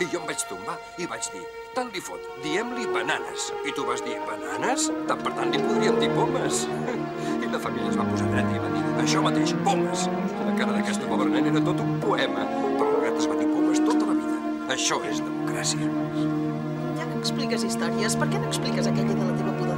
Speaker 14: I jo em vaig tombar i vaig dir, tant li fot, diem-li bananes. I tu vas dir, bananes? Tant per tant li podríem dir pomes. I la família es va posar dreta i va dir, això mateix, pomes. La cara d'aquesta pobra nena era tot un poema, però el gat es va dir pomes tota la vida. Això és democràcia.
Speaker 17: Ja que expliques històries, per què no expliques aquella de la teva poda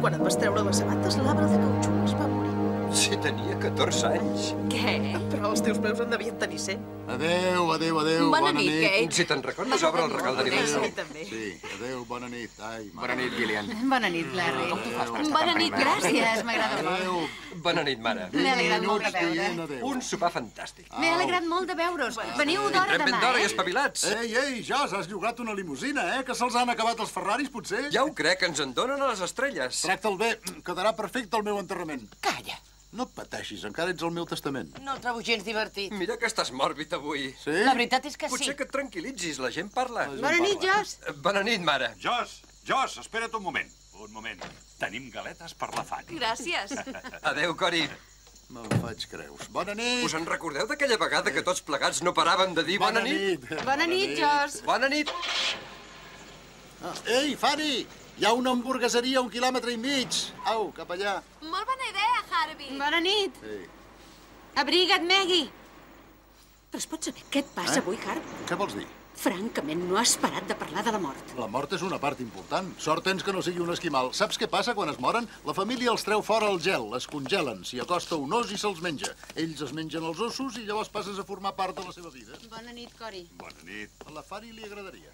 Speaker 17: Quan et vas treure les sabates, l'arbre de cautxú es va morir.
Speaker 14: Si tenia 14 anys.
Speaker 7: Què?
Speaker 17: Però els teus peus en devien tenir 100.
Speaker 13: Adéu, adéu, adéu.
Speaker 14: Bona nit, Kate. Si te'n recordes, obre el regal d'animació.
Speaker 17: també.
Speaker 13: Sí, adéu, bona nit. Ai,
Speaker 14: Bona nit, Gillian.
Speaker 9: Bona nit, Larry.
Speaker 14: Com t'ho fas per estar
Speaker 9: Bona nit, gràcies, m'agrada molt.
Speaker 14: Bona nit, mare.
Speaker 9: M'he alegrat molt de veure.
Speaker 14: Un sopar fantàstic.
Speaker 9: M'he alegrat molt de veure's. Veniu d'hora
Speaker 14: Vindrem ben
Speaker 9: demà,
Speaker 14: d'hora i
Speaker 9: eh?
Speaker 14: espavilats.
Speaker 13: Ei, ei, Jos, has llogat una limusina, eh? Que se'ls han acabat els Ferraris, potser?
Speaker 14: Ja ho crec, ens en donen a les estrelles.
Speaker 13: Tracta'l bé, quedarà perfecte el meu enterrament.
Speaker 18: Calla.
Speaker 13: No et pateixis, encara ets el meu testament.
Speaker 18: No el trobo gens divertit.
Speaker 14: Mira que estàs mòrbid avui.
Speaker 13: Sí?
Speaker 18: La veritat és que sí.
Speaker 14: Potser que et tranquil·litzis, la gent parla.
Speaker 18: Bona nit, Jos.
Speaker 14: Eh, Bona nit, mare.
Speaker 10: Jos, Jos, espera't un moment. Un moment. Tenim galetes per la Fanny.
Speaker 7: Gràcies.
Speaker 14: Adéu, Cori.
Speaker 13: Me'l faig creus. Bona nit.
Speaker 14: Us en recordeu d'aquella vegada que tots plegats no paraven de dir bona,
Speaker 13: Bona nit.
Speaker 9: Bona nit, Jos.
Speaker 14: Bona nit.
Speaker 13: Ah, ei, Fanny, hi ha una hamburgueseria a un quilòmetre i mig. Au, cap allà.
Speaker 7: Molt bona idea, Harvey.
Speaker 9: Bona nit.
Speaker 13: Sí.
Speaker 9: Abriga't, Maggie. Però es pot saber què et passa
Speaker 13: Eh?
Speaker 9: avui, Harp?
Speaker 13: Què vols dir?
Speaker 9: Francament, no has parat de parlar de la mort.
Speaker 13: La mort és una part important. Sort tens que no sigui un esquimal. Saps què passa quan es moren? La família els treu fora al gel, es congelen, s'hi acosta un os i se'ls menja. Ells es mengen els ossos i llavors passes a formar part de la seva vida.
Speaker 9: Bona nit, Cori.
Speaker 10: Bona nit.
Speaker 13: A la Fari li agradaria.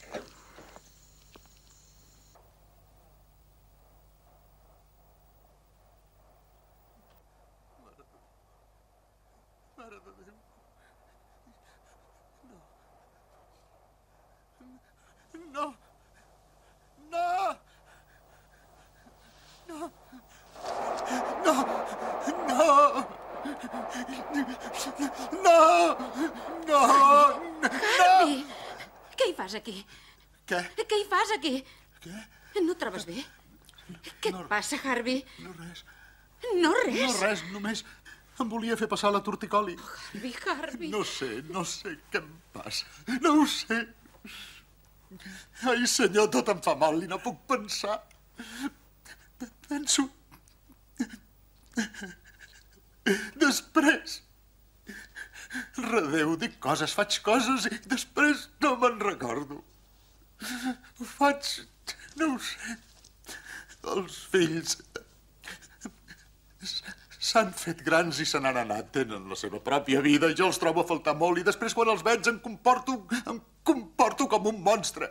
Speaker 13: No. No. No. No. No. No. No.
Speaker 9: Harvey! Què hi fas aquí?
Speaker 13: Què?
Speaker 9: Què hi fas aquí?
Speaker 13: Què?
Speaker 9: No et trobes bé? Què et passa, Harvey?
Speaker 13: No res.
Speaker 9: No res.
Speaker 13: No res, només em volia fer passar la torticoli.
Speaker 9: Harvey, Harvey.
Speaker 13: No sé, no sé què em passa. No ho sé. Ai, senyor, tot em fa mal i no puc pensar. Penso... Després... Redeu, dic coses, faig coses i després no me'n recordo. Ho faig... no ho sé. Els fills... S'han fet grans i se n'han anat, tenen la seva pròpia vida jo els trobo a faltar molt i després quan els veig em comporto, em comporto com un monstre.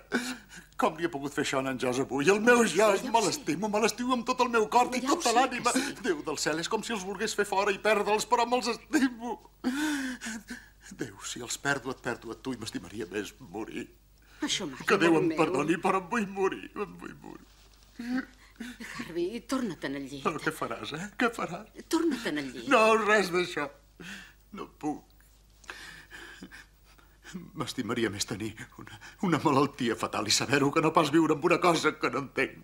Speaker 13: Com li he pogut fer això a en Jos avui? El meu Jos, me l'estimo, me l'estimo amb tot el meu cor i
Speaker 9: Ja
Speaker 13: tota l'ànima.
Speaker 9: sí.
Speaker 13: Déu del cel, és com si els volgués fer fora i perdre'ls, però me'ls estimo. Déu, si els perdo, et perdo a tu i m'estimaria més morir.
Speaker 9: Això mai,
Speaker 13: Que Déu em
Speaker 9: meu.
Speaker 13: perdoni, però em vull morir, em vull morir.
Speaker 9: Harvey, torna't al llit.
Speaker 13: Però què faràs, eh? Què faràs?
Speaker 9: Torna't al llit.
Speaker 13: No, res d'això. No puc. M'estimaria més tenir una, una malaltia fatal i saber-ho que no pas viure amb una cosa que no entenc.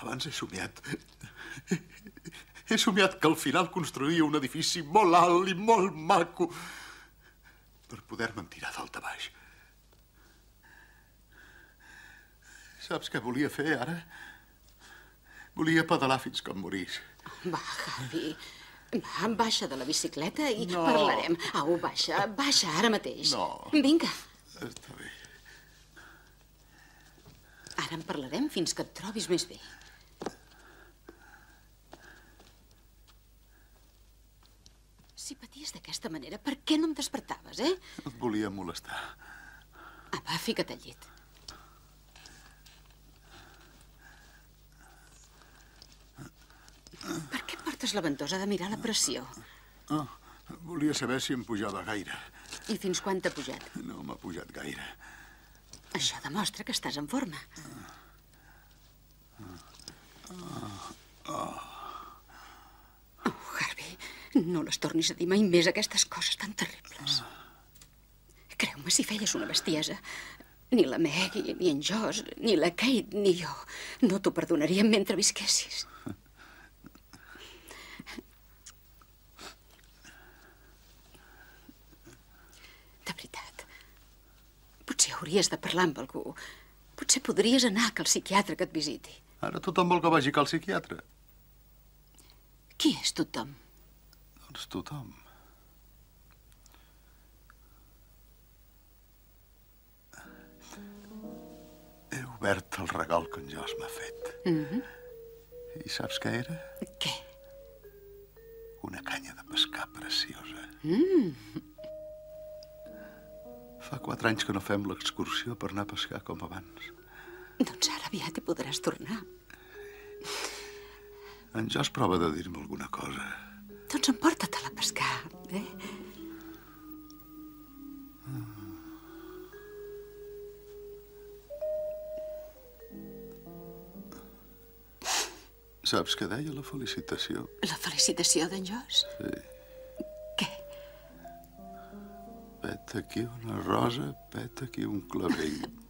Speaker 13: Abans he somiat... He somiat que al final construïa un edifici molt alt i molt maco per poder-me'n tirar dalt a baix. Saps què volia fer, ara? Volia pedalar fins que em morís.
Speaker 9: Va, Harvey, va, baixa de la bicicleta i
Speaker 13: No.
Speaker 9: parlarem. Au, baixa, baixa ara mateix.
Speaker 13: No.
Speaker 9: Vinga,
Speaker 13: Està bé.
Speaker 9: ara en parlarem fins que et trobis més bé. Si paties d'aquesta manera, per què no em despertaves, eh?
Speaker 13: Et volia molestar.
Speaker 9: Apa, fica't al llit. Per què et portes la ventosa de mirar la pressió?
Speaker 13: Ah, volia saber si em pujava gaire.
Speaker 9: I fins quan t'ha pujat?
Speaker 13: No m'ha pujat gaire.
Speaker 9: Això demostra que estàs en forma.
Speaker 13: Oh,
Speaker 9: Oh, Harvey, no les tornis a dir mai més aquestes coses tan terribles. Creu-me, si feies una bestiesa, ni la Maggie, ni en Joss, ni la Kate, ni jo no t'ho perdonaríem mentre visquessis. De veritat, potser hauries de parlar amb algú. Potser podries anar a que el psiquiatre que et visiti.
Speaker 13: Ara tothom vol que vagi al psiquiatre.
Speaker 9: Qui és tothom?
Speaker 13: Doncs tothom. He obert el regal que en Jos m'ha fet.
Speaker 9: Mm -hmm.
Speaker 13: I saps què era?
Speaker 9: Què?
Speaker 13: Una canya de pescar preciosa.
Speaker 9: Mm.
Speaker 13: Fa quatre anys que no fem l'excursió per anar a pescar com abans.
Speaker 12: Doncs ara aviat hi podràs tornar.
Speaker 13: En Jos prova de dir-me alguna cosa.
Speaker 12: Doncs emporta-te'l a pescar, eh?
Speaker 13: Saps què deia la felicitació?
Speaker 12: La felicitació d'en Jos?
Speaker 13: Sí. Peta aquí una rosa, peta aquí un clavell.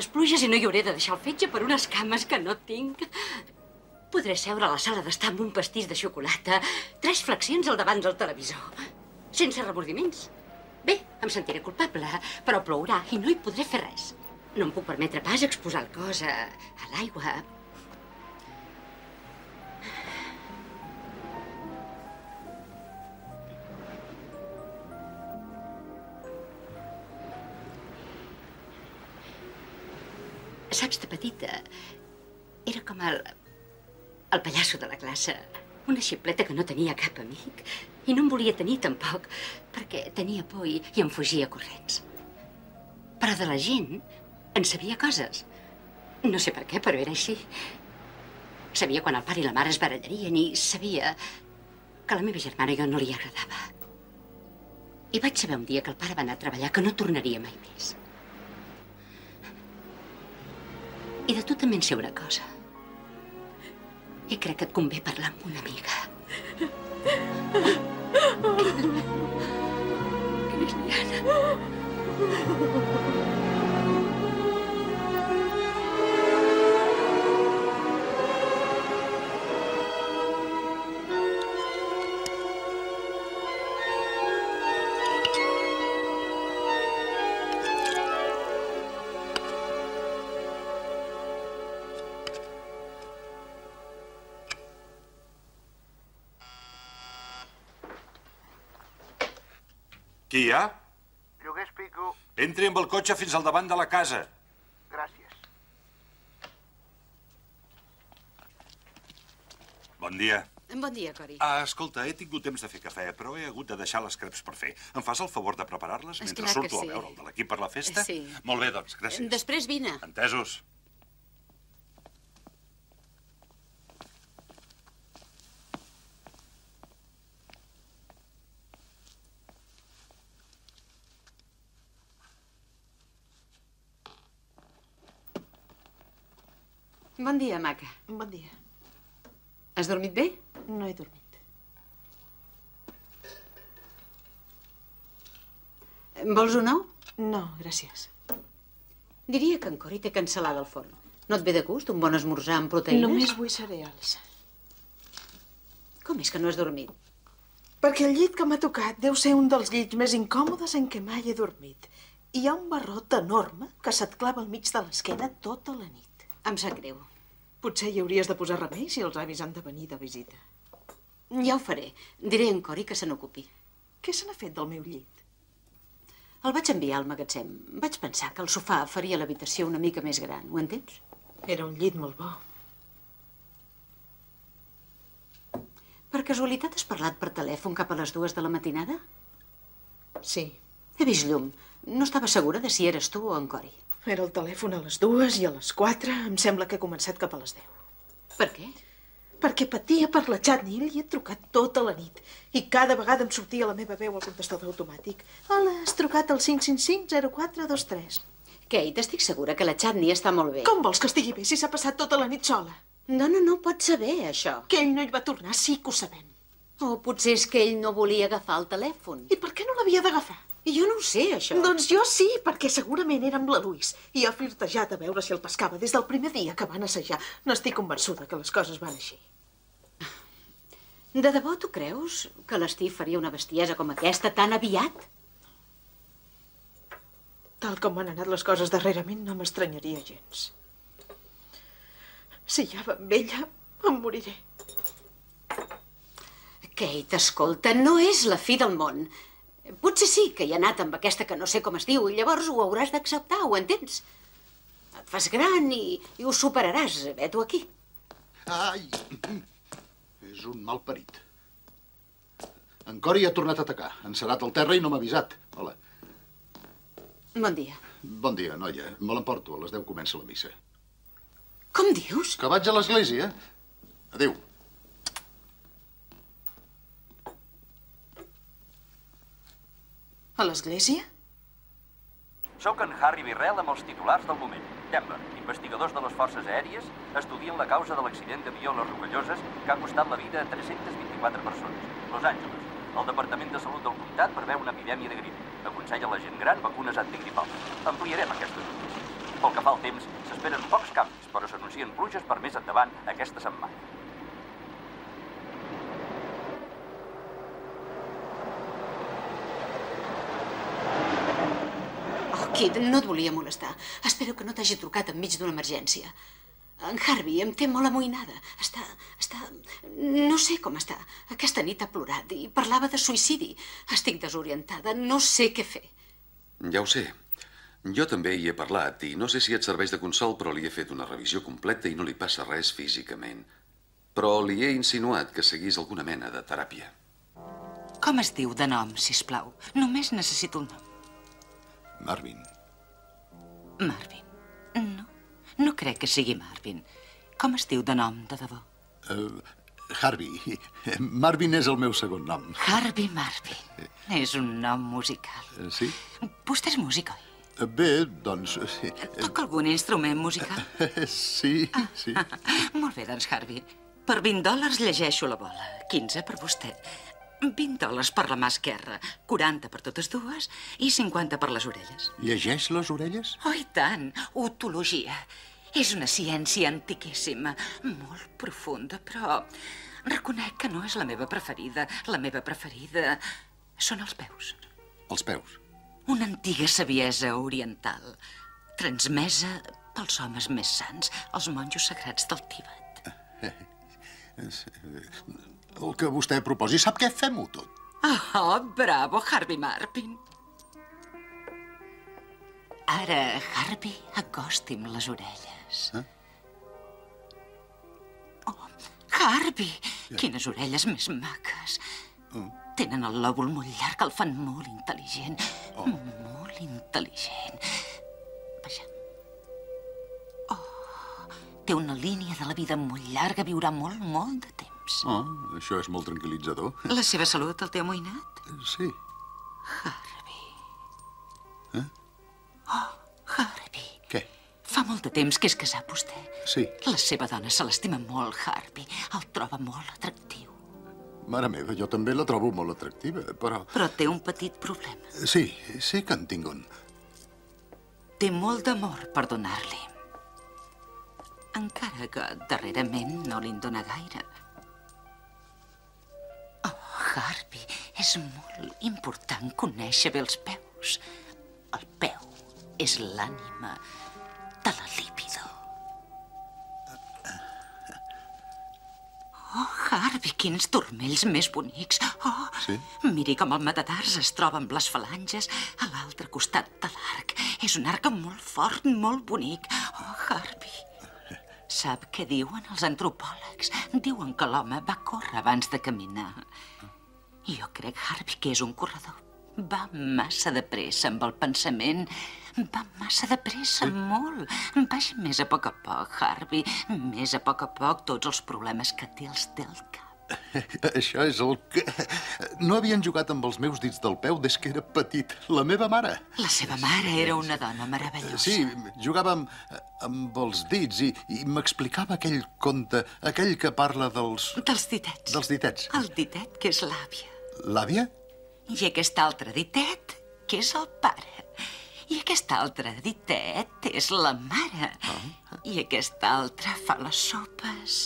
Speaker 12: Les pluges i no hi hauré de deixar el fetge per unes cames que no tinc. Podré seure a la sala d'estar amb un pastís de xocolata, tres flexions al davant del televisor, sense remordiments. Bé, em sentiré culpable, però plourà i no hi podré fer res. No em puc permetre pas exposar el cos a, a l'aigua. Saps, de petita, era com el, el pallasso de la classe. Una xipleta que no tenia cap amic. I no en volia tenir tampoc, perquè tenia por i, i em fugia corrents. Però de la gent en sabia coses. No sé per què, però era així. Sabia quan el pare i la mare es barallarien i sabia que la meva germana jo no li agradava. I vaig saber un dia que el pare va anar a treballar que no tornaria mai més. I de tu també en sé una cosa. I crec que et convé parlar amb una amiga.
Speaker 10: Qui Entri amb el cotxe fins al davant de la casa.
Speaker 1: gràcies.
Speaker 10: Bon dia.
Speaker 12: Bon dia, Cori.
Speaker 10: Ah, escolta, he tingut temps de fer cafè, però he hagut de deixar les creps per fer. Em fas el favor de preparar-les mentre
Speaker 12: Esclar
Speaker 10: surto
Speaker 12: sí.
Speaker 10: a veure el de l'equip per la festa?
Speaker 12: Sí.
Speaker 10: Molt bé, doncs, gràcies.
Speaker 12: Després vine.
Speaker 10: Entesos.
Speaker 12: Bon dia, maca.
Speaker 17: Bon dia.
Speaker 12: Has dormit bé?
Speaker 17: No he dormit.
Speaker 12: Vols un ou?
Speaker 17: No, gràcies.
Speaker 12: Diria que en Cori té cancel·lada al forn. No et ve de gust un bon esmorzar amb proteïnes?
Speaker 17: Només vull cereals.
Speaker 12: Com és que no has dormit?
Speaker 17: Perquè el llit que m'ha tocat deu ser un dels llits més incòmodes en què mai he dormit. Hi ha un barrot enorme que se't clava al mig de l'esquena tota la nit.
Speaker 12: Em sap greu.
Speaker 17: Potser hi hauries de posar remei si els avis han de venir de visita.
Speaker 12: Ja ho faré. Diré a en Cori que se n'ocupi.
Speaker 17: Què se n'ha fet del meu llit?
Speaker 12: El vaig enviar al magatzem. Vaig pensar que el sofà faria l'habitació una mica més gran. Ho entens?
Speaker 17: Era un llit molt bo.
Speaker 12: Per casualitat has parlat per telèfon cap a les dues de la matinada?
Speaker 17: Sí.
Speaker 12: He vist llum. No estava segura de si eres tu o en Cori.
Speaker 17: Era el telèfon a les dues i a les quatre. Em sembla que he començat cap a les deu.
Speaker 12: Per què?
Speaker 17: Perquè patia per la Chatnil i he trucat tota la nit. I cada vegada em sortia la meva veu al contestador automàtic. Hola, has trucat al 555-0423.
Speaker 9: Kate, estic segura que la Chadney està molt bé.
Speaker 17: Com vols que estigui bé si s'ha passat tota la nit sola?
Speaker 9: No, no, no pot saber, això.
Speaker 17: Que ell no hi va tornar, sí que ho sabem.
Speaker 9: O potser és que ell no volia agafar el telèfon.
Speaker 17: I per què no l'havia d'agafar?
Speaker 9: Jo no ho sé, això.
Speaker 17: Doncs jo sí, perquè segurament era amb la Louise. I ha flirtejat a veure si el pescava des del primer dia que van assajar. No estic convençuda que les coses van així.
Speaker 9: De debò tu creus que l'Steve faria una bestiesa com aquesta tan aviat?
Speaker 17: Tal com han anat les coses darrerament, no m'estranyaria gens. Si ja va amb ella, em moriré.
Speaker 9: Kate, escolta, no és la fi del món. Potser sí que hi ha anat amb aquesta que no sé com es diu, i llavors ho hauràs d'acceptar, ho entens? Et fas gran i, i ho superaràs, vet-ho aquí.
Speaker 13: Ai, és un mal parit. En Cory ha tornat a atacar. Ha encerat el terra i no m'ha avisat. Hola.
Speaker 9: Bon dia.
Speaker 13: Bon dia, noia. Me l'emporto. A les 10 comença la missa.
Speaker 9: Com dius?
Speaker 13: Que vaig a l'església. Adéu.
Speaker 17: A l'església?
Speaker 15: Soc en Harry Virrell amb els titulars del moment. Denver, investigadors de les forces aèries, estudien la causa de l'accident d'avió a les Rocalloses que ha costat la vida a 324 persones. Los Angeles. El Departament de Salut del Comtat preveu una epidèmia de grip. Aconsella la gent gran vacunes antigripals. Ampliarem aquestes notícies. Pel que fa al temps, s'esperen pocs canvis, però s'anuncien pluges per més endavant aquesta setmana.
Speaker 9: Kid, no et volia molestar. Espero que no t'hagi trucat enmig d'una emergència. En Harvey em té molt amoïnada. Està... està... no sé com està. Aquesta nit ha plorat i parlava de suïcidi. Estic desorientada, no sé què fer.
Speaker 6: Ja ho sé. Jo també hi he parlat i no sé si et serveix de consol, però li he fet una revisió completa i no li passa res físicament. Però li he insinuat que seguís alguna mena de teràpia.
Speaker 20: Com es diu de nom, si plau? Només necessito un nom.
Speaker 19: Marvin.
Speaker 20: Marvin. No, no crec que sigui Marvin. Com es diu de nom, de debò?
Speaker 13: Uh, Harvey. Marvin és el meu segon nom.
Speaker 20: Harvey Marvin. És un nom musical.
Speaker 13: Uh, sí?
Speaker 20: Vostè és músic, oi?
Speaker 13: Uh, bé, doncs... Sí.
Speaker 20: Toca algun instrument musical?
Speaker 13: sí, sí.
Speaker 20: Molt bé, doncs, Harvey. Per 20 dòlars llegeixo la bola. 15 per vostè. 20 dòlars per la mà esquerra, 40 per totes dues i 50 per les orelles.
Speaker 13: Llegeix les orelles?
Speaker 20: Oh, i tant! Otologia. És una ciència antiquíssima, molt profunda, però reconec que no és la meva preferida. La meva preferida són els peus.
Speaker 13: Els peus?
Speaker 20: Una antiga saviesa oriental, transmesa pels homes més sants, els monjos sagrats del Tíbet.
Speaker 13: El que vostè proposi. Sap què? Fem-ho tot.
Speaker 20: Oh, bravo, Harvey Marpin. Ara, Harvey, acosti'm les orelles.
Speaker 13: Eh?
Speaker 20: Oh, Harvey, quines orelles més maques.
Speaker 13: Oh.
Speaker 20: Tenen el lòbul molt llarg, el fan molt intel·ligent. Oh. Molt intel·ligent. Vaja. Oh, té una línia de la vida molt llarga, viurà molt, molt de temps.
Speaker 13: Oh, això és molt tranquil·litzador.
Speaker 20: La seva salut el té amoïnat?
Speaker 13: Sí.
Speaker 20: Harvey.
Speaker 13: Eh?
Speaker 20: Oh, Harvey.
Speaker 13: Què?
Speaker 20: Fa molt de temps que és casat vostè.
Speaker 13: Sí.
Speaker 20: La seva dona se l'estima molt, Harvey. El troba molt atractiu.
Speaker 13: Mare meva, jo també la trobo molt atractiva, però...
Speaker 20: Però té un petit problema.
Speaker 13: Sí, sí que en tinc un.
Speaker 20: Té molt d'amor per donar-li. Encara que darrerament no li'n dona gaire. Harvey, és molt important conèixer bé els peus. El peu és l'ànima de la libido. Oh, Harvey, quins turmells més bonics. Oh,
Speaker 13: sí?
Speaker 20: miri com el matatars es troba amb les falanges a l'altre costat de l'arc. És un arc molt fort, molt bonic. Oh, Harvey. Sap què diuen els antropòlegs? Diuen que l'home va córrer abans de caminar. Jo crec, Harvey, que és un corredor. Va massa de pressa amb el pensament. Va massa de pressa, sí. molt. Vagi més a poc a poc, Harvey. Més a poc a poc tots els problemes que té els té al cap.
Speaker 13: Això és el que... No havien jugat amb els meus dits del peu des que era petit. La meva mare.
Speaker 20: La seva mare era una dona meravellosa.
Speaker 13: Sí, jugava amb, amb els dits i, i m'explicava aquell conte, aquell que parla dels...
Speaker 20: Dels ditets.
Speaker 13: Dels ditets.
Speaker 20: El ditet, que és l'àvia.
Speaker 13: L'àvia?
Speaker 20: I aquest altre ditet, que és el pare. I aquest altre ditet és la mare. I aquest altre fa les sopes.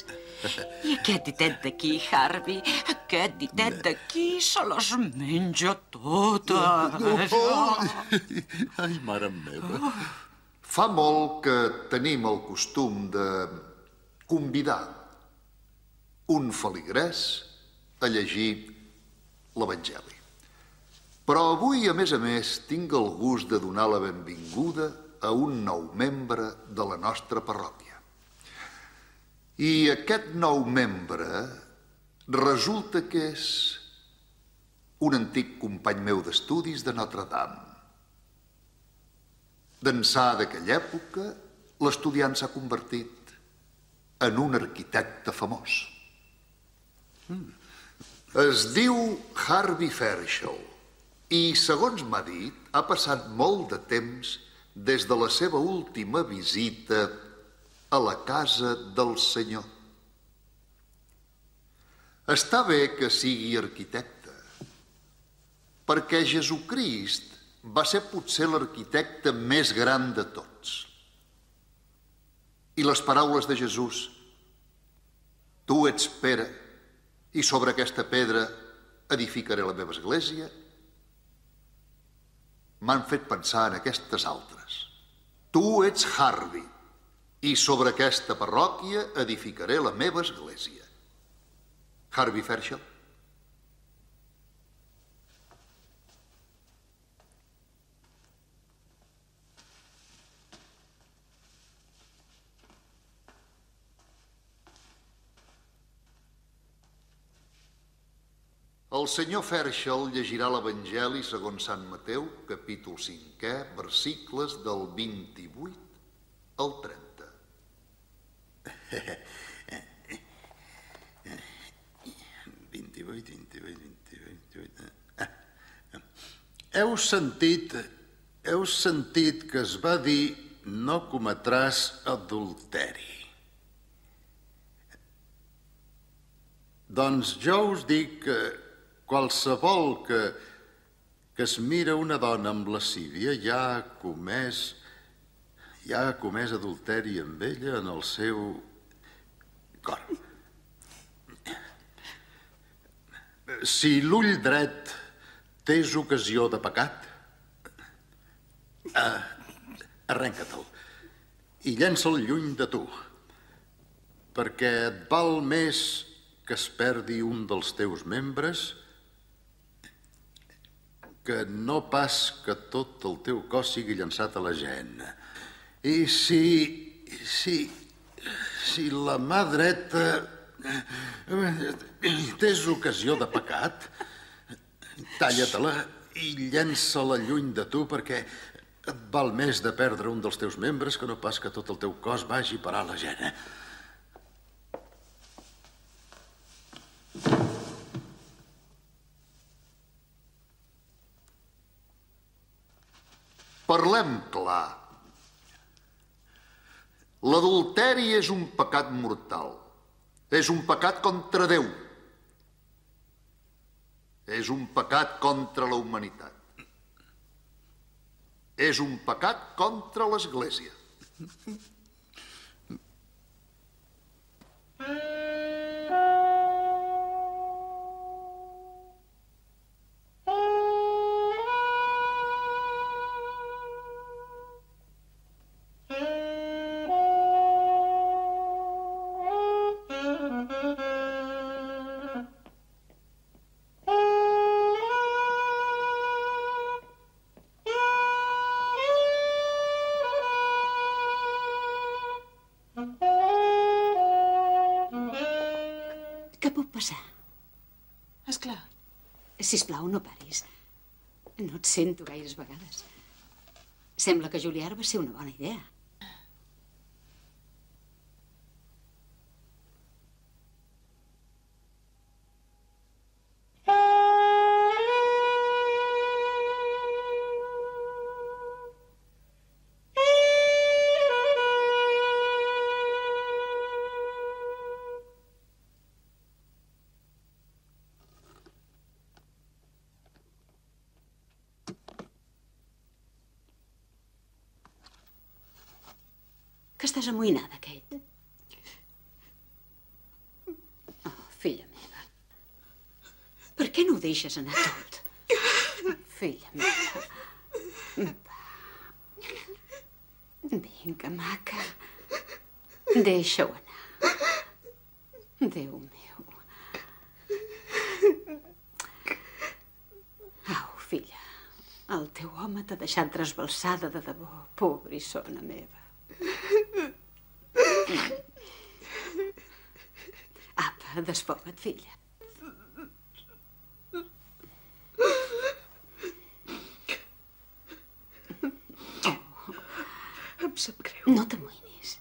Speaker 20: I aquest ditet d'aquí, Harvey, aquest ditet d'aquí se les menja totes.
Speaker 13: Ai, mare meva.
Speaker 19: Fa molt que tenim el costum de convidar un feligrès a llegir l'Evangeli. Però avui, a més a més, tinc el gust de donar la benvinguda a un nou membre de la nostra parròquia. I aquest nou membre resulta que és un antic company meu d'estudis de Notre Dame. D'ençà d'aquella època, l'estudiant s'ha convertit en un arquitecte famós. Es diu Harvey Fairchild i, segons m'ha dit, ha passat molt de temps des de la seva última visita a la casa del Senyor. Està bé que sigui arquitecte, perquè Jesucrist va ser potser l'arquitecte més gran de tots. I les paraules de Jesús, tu ets Pere, i sobre aquesta pedra edificaré la meva església, m'han fet pensar en aquestes altres. Tu ets Harvey, i sobre aquesta parròquia edificaré la meva església. Harvey Fairchild. El senyor Fairchild llegirà l'Evangeli segons Sant Mateu, capítol 5è, versicles del 28 al 30.
Speaker 13: 28, 28, 28, 28... Ah. Heu sentit, heu sentit que es va dir no cometràs adulteri. Doncs jo us dic que qualsevol que, que es mira una dona amb lascívia ja ha comès ja ha comès adulteri amb ella en el seu cor. Si l'ull dret tens ocasió de pecat, eh, arrenca-te'l i llença'l lluny de tu, perquè et val més que es perdi un dels teus membres que no pas que tot el teu cos sigui llançat a la gent. I si... si... si la mà dreta tens ocasió de pecat, talla-te-la i llença-la lluny de tu perquè et val més de perdre un dels teus membres que no pas que tot el teu cos vagi a parar a la gent. Eh?
Speaker 19: Parlem clar. L'adulteri és un pecat mortal. És un pecat contra Déu. És un pecat contra la humanitat. És un pecat contra l'Església.
Speaker 9: Què sento gaires vegades. Sembla que Julià va ser una bona idea. Estàs amoïnada, Kate? Oh, filla meva. Per què no ho deixes anar tot? Filla meva. Va. Vinga, maca. Deixa-ho anar. Déu meu. Au, filla. El teu home t'ha deixat trasbalsada de debò, pobrissona meva. Apa, desfoga't, filla.
Speaker 17: Em sap greu.
Speaker 9: No t'amoïnis.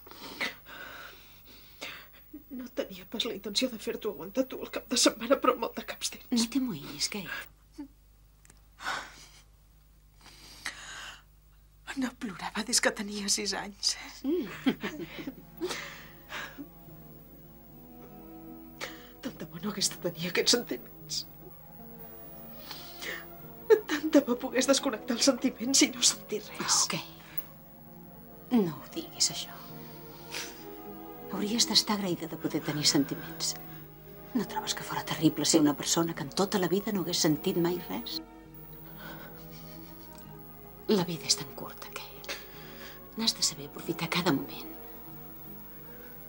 Speaker 17: No tenia pas la intenció de fer-t'ho aguantar tu el cap de setmana, però molt de caps tens.
Speaker 9: No t'amoïnis, Kate.
Speaker 17: No plorava des que tenia sis anys. Tant hagués de tenir aquests sentiments. Tant de bo pogués desconnectar els sentiments i no sentir res.
Speaker 9: Ok. No ho diguis, això. Hauries d'estar agraïda de poder tenir sentiments. No trobes que fora terrible ser una persona que en tota la vida no hagués sentit mai res? La vida és tan curta, Kate. N'has de saber aprofitar cada moment.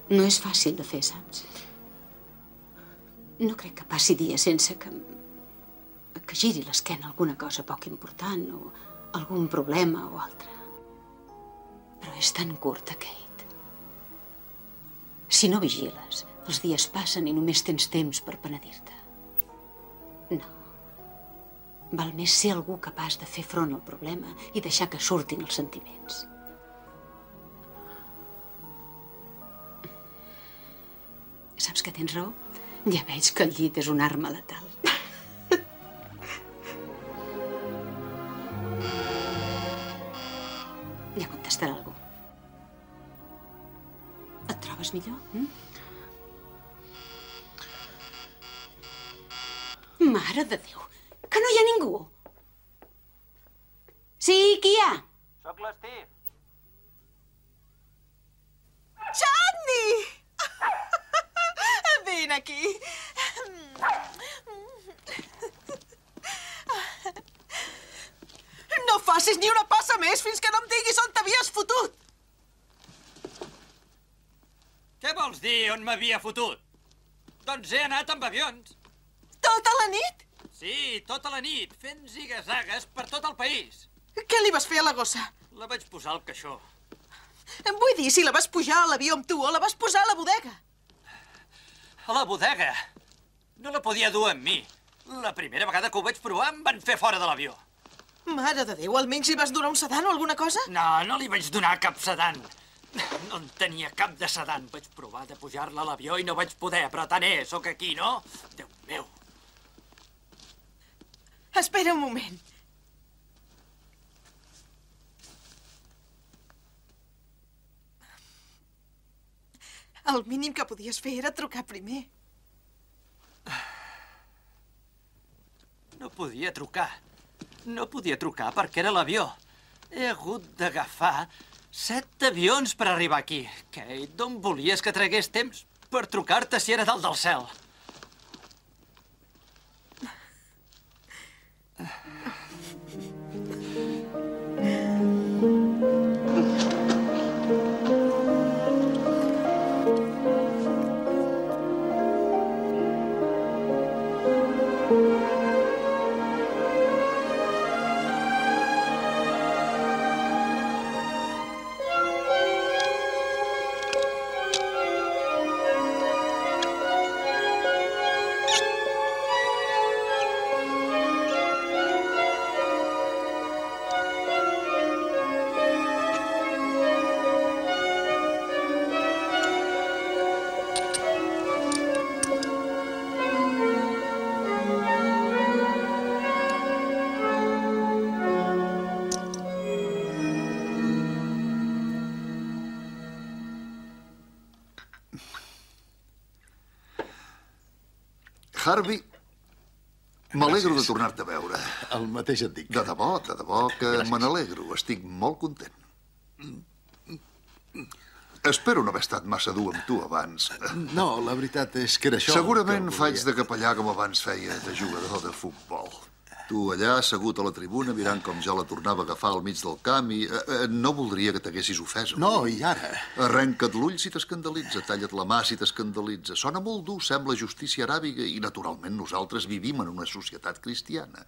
Speaker 9: No és fàcil de fer, saps? No crec que passi dia sense que... que giri l'esquena alguna cosa poc important o algun problema o altre. Però és tan curta, Kate. Si no vigiles, els dies passen i només tens temps per penedir-te. No. Val més ser algú capaç de fer front al problema i deixar que surtin els sentiments. Saps que tens raó? Ja veig que el llit és una arma letal. Ja contestarà algú. Et trobes millor? Mm? Mare de Déu, que no hi ha ningú. Sí, qui hi ha?
Speaker 15: Soc l'Steve.
Speaker 17: Xandi! Vine aquí. No facis ni una passa més fins que no em diguis on t'havies fotut.
Speaker 11: Què vols dir on m'havia fotut? Doncs he anat amb avions.
Speaker 17: Tota la nit?
Speaker 11: Sí, tota la nit, fent zigazagues per tot el país.
Speaker 17: Què li vas fer a la gossa?
Speaker 11: La vaig posar al caixó.
Speaker 17: Em vull dir si la vas pujar a l'avió amb tu o la vas posar a la bodega.
Speaker 11: A la bodega. No la podia dur amb mi. La primera vegada que ho vaig provar em van fer fora de l'avió.
Speaker 17: Mare de Déu, almenys li vas donar un sedant o alguna cosa?
Speaker 11: No, no li vaig donar cap sedant. No en tenia cap de sedant. Vaig provar de pujar-la a l'avió i no vaig poder, però tant és, sóc aquí, no? Déu meu.
Speaker 17: Espera un moment. El mínim que podies fer era trucar primer.
Speaker 11: No podia trucar. No podia trucar perquè era l'avió. He hagut d'agafar set avions per arribar aquí. Kate, d'on volies que tragués temps per trucar-te si era dalt del cel?
Speaker 19: Harvey, m'alegro de tornar-te a veure.
Speaker 13: El mateix et dic.
Speaker 19: De debò, de debò, que me n'alegro. Estic molt content. Espero no haver estat massa dur amb tu abans.
Speaker 13: No, la veritat és que era això
Speaker 19: Segurament faig de capellà com abans feia de jugador de futbol. Tu allà, assegut a la tribuna, mirant com jo la tornava a agafar al mig del camp i... Eh, eh, no voldria que t'haguessis ofès.
Speaker 13: No, i ara?
Speaker 19: Arrenca't l'ull si t'escandalitza, talla't la mà si t'escandalitza. Sona molt dur, sembla justícia aràbiga i, naturalment, nosaltres vivim en una societat cristiana.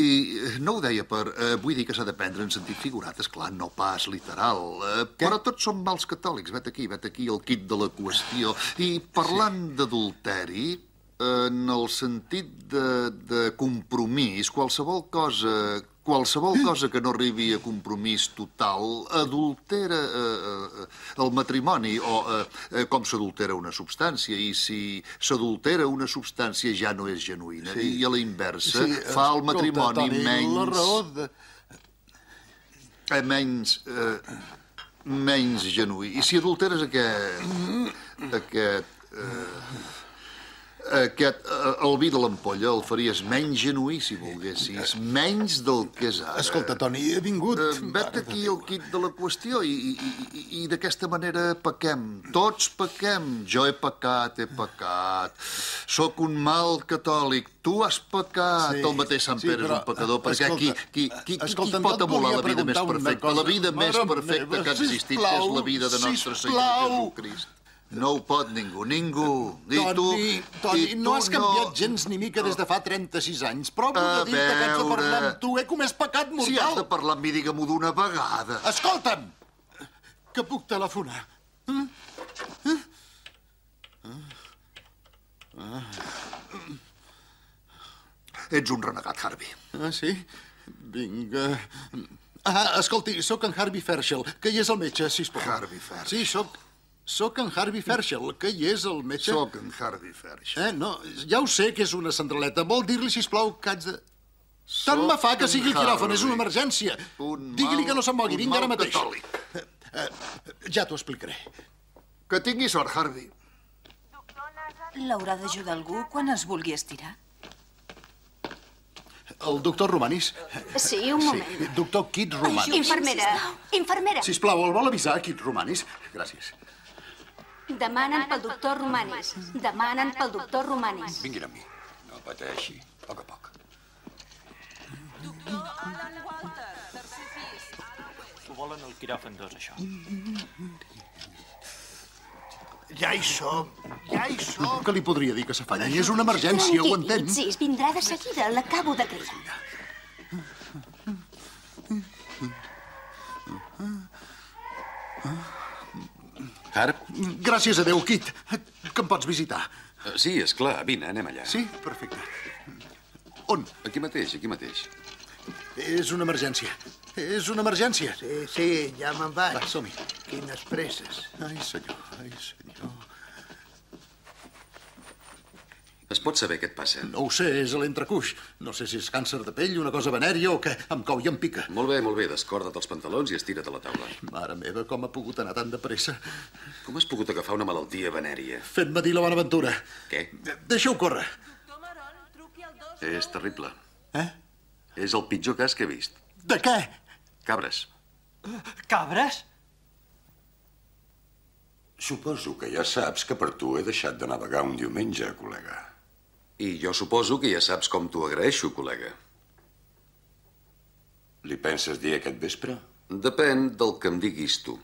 Speaker 19: I eh, no ho deia per... Eh, vull dir que s'ha de prendre en sentit figurat, és clar, no pas literal. Eh, però tots som mals catòlics. Vet aquí, vet aquí el kit de la qüestió. I parlant sí. d'adulteri, en el sentit de, de compromís, qualsevol cosa, qualsevol cosa que no arribi a compromís total adultera eh, eh, el matrimoni o eh, eh, com s'adultera una substància i si s'adultera una substància ja no és genuïna sí. i a la inversa sí, fa el matrimoni
Speaker 13: Toni,
Speaker 19: menys...
Speaker 13: La raó de...
Speaker 19: Eh, menys... Eh, menys genuí. I si adulteres aquest... aquest... Eh, aquest, eh, el vi de l'ampolla el faries menys genuí, si volguessis, menys del que és ara.
Speaker 13: Escolta, Toni, he vingut...
Speaker 19: Uh, vet aquí el kit de la qüestió i, i, i, i d'aquesta manera pequem. Tots pequem. Jo he pecat, he pecat. Sóc un mal catòlic. Tu has pecat.
Speaker 13: Sí,
Speaker 19: el mateix Sant
Speaker 13: sí,
Speaker 19: Pere
Speaker 13: però,
Speaker 19: és un pecador, perquè
Speaker 13: escolta,
Speaker 19: qui, qui, qui,
Speaker 13: escolta,
Speaker 19: qui pot emular la vida més perfecta?
Speaker 13: cosa.
Speaker 19: La vida més perfecta que ha existit és la vida de Nostre Senyor. Jesucrist. No ho pot ningú, ningú. I tu,
Speaker 13: Toni, Toni,
Speaker 19: i tu
Speaker 13: no has canviat
Speaker 19: no...
Speaker 13: gens ni mica des de fa 36 anys. Provo
Speaker 19: A
Speaker 13: de dir-te que haig de parlar amb tu. He comès pecat mortal.
Speaker 19: Si has de parlar amb mi, digue-m'ho d'una vegada.
Speaker 13: Escolta'm! Que puc telefonar. Eh? Eh? Ah.
Speaker 19: Ets un renegat, Harvey.
Speaker 13: Ah, sí? Vinga. Ah, escolti, sóc en Harvey Ferschel, que hi és el metge, sisplau.
Speaker 19: Harvey Ferschel.
Speaker 13: Sí, sóc... Sóc en Harvey Ferschel, que hi és el metge.
Speaker 19: Sóc en Harvey Ferschel.
Speaker 13: Eh, no, ja ho sé que és una centraleta. Vol dir-li, sisplau, que haig de... Tant me fa que sigui el quiròfan, és una emergència.
Speaker 19: Un
Speaker 13: Digui-li que no se'n mogui, vinga ara mateix.
Speaker 19: catòlic.
Speaker 13: Eh, eh, ja t'ho explicaré.
Speaker 19: Que tingui sort, Harvey.
Speaker 4: L'haurà d'ajudar algú quan es vulgui estirar.
Speaker 13: El doctor Romanis.
Speaker 8: Sí, un moment.
Speaker 13: Sí, doctor Kit Romanis.
Speaker 8: Infermera, infermera.
Speaker 13: Sisplau, el vol avisar, Kit Romanis? Gràcies.
Speaker 8: Demanen pel doctor Romanis. Demanen pel doctor Romanis.
Speaker 3: Vinguin amb mi. No pateixi. A poc a poc.
Speaker 11: Ho volen al quiròfan 2, això.
Speaker 13: Ja hi som, ja hi som. Que li podria dir que s'afanyi? És una emergència, ho entén?
Speaker 8: Tranquil·litzi's, vindrà de seguida. L'acabo de cridar.
Speaker 6: Harp?
Speaker 13: Gràcies a Déu, Kit, que em pots visitar.
Speaker 6: Eh, Sí, és clar. Vine, anem allà.
Speaker 13: Sí? Perfecte. On?
Speaker 6: Aquí mateix, aquí mateix.
Speaker 13: És una emergència. És una emergència.
Speaker 1: Sí, sí, ja me'n vaig.
Speaker 13: Va, som-hi.
Speaker 1: Quines presses.
Speaker 13: Ai, senyor, ai, senyor.
Speaker 6: Es pot saber què et passa?
Speaker 13: No ho sé, és l'entrecuix. No sé si és càncer de pell, una cosa venèria o què. Em cou i em pica.
Speaker 6: Molt bé, molt bé. Descorda't els pantalons i estira't a la taula.
Speaker 13: Mare meva, com ha pogut anar tan de pressa?
Speaker 6: Com has pogut agafar una malaltia venèria?
Speaker 13: Fent-me dir la bona aventura.
Speaker 6: Què?
Speaker 13: Deixa-ho córrer.
Speaker 6: És terrible.
Speaker 13: Eh?
Speaker 6: És el pitjor cas que he vist.
Speaker 13: De què?
Speaker 6: Cabres.
Speaker 11: Cabres?
Speaker 3: Suposo que ja saps que per tu he deixat de navegar un diumenge, col·lega.
Speaker 6: I jo suposo que ja saps com t'ho agraeixo, col·lega.
Speaker 3: Li penses dir aquest vespre?
Speaker 6: Depèn del que em diguis tu.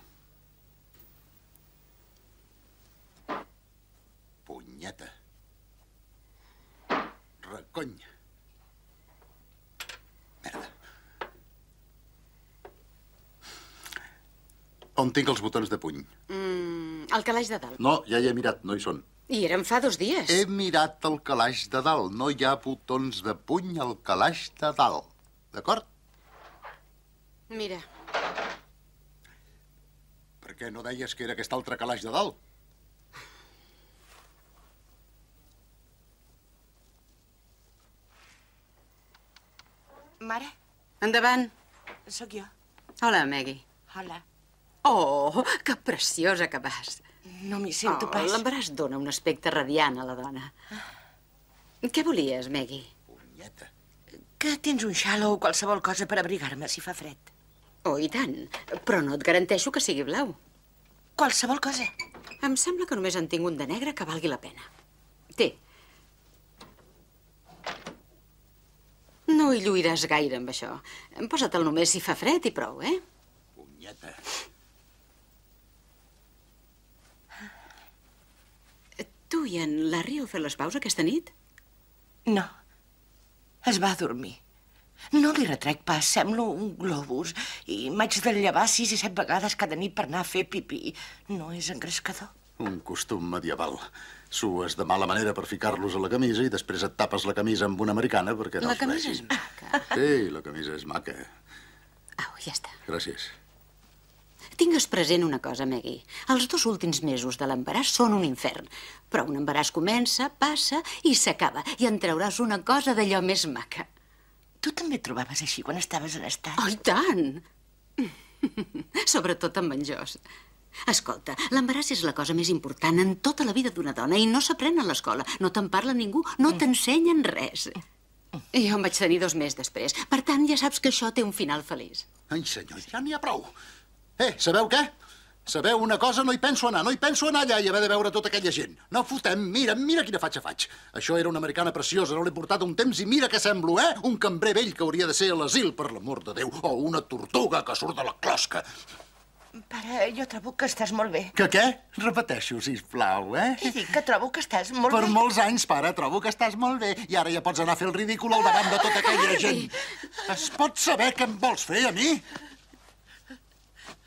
Speaker 13: Punyeta. Recony. Merda. On tinc els botons de puny?
Speaker 9: Mm, el calaix de dalt.
Speaker 13: No, ja hi he mirat, no hi són.
Speaker 9: I eren fa dos dies.
Speaker 13: He mirat el calaix de dalt. No hi ha botons de puny al calaix de dalt. D'acord?
Speaker 9: Mira,
Speaker 13: Per què no deies que era aquest altre calaix de dalt?
Speaker 18: Mare,
Speaker 9: endavant.
Speaker 18: sóc jo.
Speaker 9: Hola, Maggie.
Speaker 18: Hola.
Speaker 9: Oh, que preciosa que vas.
Speaker 18: No m'hi sento
Speaker 9: oh,
Speaker 18: pas.
Speaker 9: L'embaràs dona un aspecte radiant a la dona. Què volies, Maggie?
Speaker 18: Que tens un xal o qualsevol cosa per abrigar-me si fa fred.
Speaker 9: Oh, i tant. Però no et garanteixo que sigui blau.
Speaker 18: qualsevol cosa.
Speaker 9: Em sembla que només en tinc un de negre que valgui la pena. Té. No hi lluiràs gaire amb això. Posa-te'l només si fa fred i prou, eh?
Speaker 13: Punyeta.
Speaker 9: Tu i en Larry heu fet les paus aquesta nit?
Speaker 18: No. Es va dormir. No li retrec pas, semblo un globus. I m'haig de llevar sis i set vegades cada nit per anar a fer pipí. No és engrescador.
Speaker 13: Un costum medieval. Sues de mala manera per ficar-los a la camisa i després et tapes la camisa amb una americana perquè no
Speaker 9: La camisa
Speaker 13: vegin.
Speaker 9: és maca.
Speaker 13: Sí, la camisa és maca.
Speaker 9: Au, ja està.
Speaker 13: Gràcies.
Speaker 9: Tingues present una cosa, Maggie. Els dos últims mesos de l'embaràs són un infern. Però un embaràs comença, passa i s'acaba. I en trauràs una cosa d'allò més maca.
Speaker 18: Tu també et trobaves així quan estaves en estat?
Speaker 9: Oh, i tant! Sobretot amb en Jos. Escolta, l'embaràs és la cosa més important en tota la vida d'una dona i no s'aprèn a l'escola. No te'n parla ningú, no t'ensenyen res. I jo en vaig tenir dos més després. Per tant, ja saps que això té un final feliç.
Speaker 13: Ai, senyor, ja n'hi ha prou. Eh, sabeu què? Sabeu una cosa? No hi penso anar, no hi penso anar allà i haver de veure tota aquella gent. No fotem, mira, mira quina fatxa faig. Això era una americana preciosa, no l'he portat un temps i mira què semblo, eh? Un cambrer vell que hauria de ser a l'asil, per l'amor de Déu, o una tortuga que surt de la closca.
Speaker 18: Pare, jo trobo que estàs molt bé.
Speaker 13: Que què? Repeteixo, sisplau, eh?
Speaker 18: He dit que trobo que estàs molt
Speaker 13: per
Speaker 18: bé.
Speaker 13: molts anys, pare, trobo que estàs molt bé i ara ja pots anar a fer el ridícul al davant de tota aquella gent. Es pot saber què em vols fer a mi?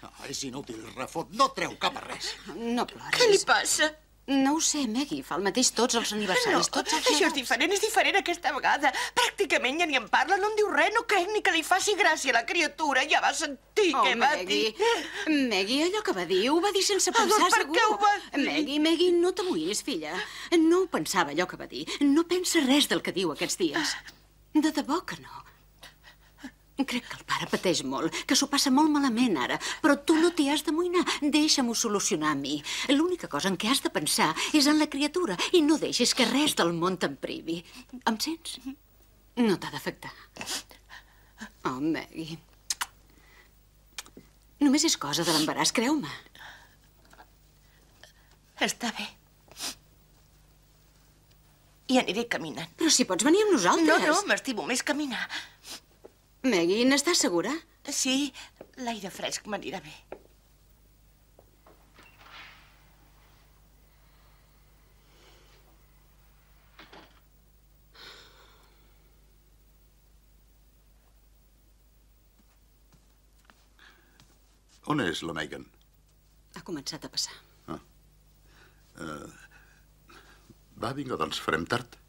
Speaker 13: No, és inútil, refot, no treu cap a res.
Speaker 9: No ploris.
Speaker 18: Què li passa?
Speaker 9: No ho sé, Maggie. Fa el mateix tots els aniversaris.
Speaker 18: No,
Speaker 9: tots els
Speaker 18: això és diferent, és diferent aquesta vegada. Pràcticament ja ni en parla, no em diu res, no crec ni que li faci gràcia a la criatura. Ja va sentir
Speaker 9: Oh,
Speaker 18: què va
Speaker 9: Maggie.
Speaker 18: dir.
Speaker 9: Maggie, allò que va dir, ho va dir sense
Speaker 18: Ah,
Speaker 9: pensar,
Speaker 18: doncs per
Speaker 9: segur.
Speaker 18: què ho va dir?
Speaker 9: Maggie, Maggie, no t'amoïnis, filla. No ho pensava, allò que va dir. No pensa res del que diu aquests dies. De debò que no. Crec que el pare pateix molt, que s'ho passa molt malament ara, però tu no t'hi has d'amoïnar. Deixa'm-ho solucionar a mi. L'única cosa en què has de pensar és en la criatura i no deixis que res del món te'n privi. Em sents? No t'ha d'afectar. Oh, Maggie. Només és cosa de l'embaràs, creu-me.
Speaker 18: Està bé. I aniré caminant.
Speaker 9: Però si pots venir amb nosaltres.
Speaker 18: No, no, m'estimo més caminar.
Speaker 9: Maggie, n'estàs segura?
Speaker 18: Sí, l'aire fresc m'anirà bé.
Speaker 13: On és la Megan?
Speaker 9: Ha començat a passar.
Speaker 13: Uh, va, vinga, doncs farem tard.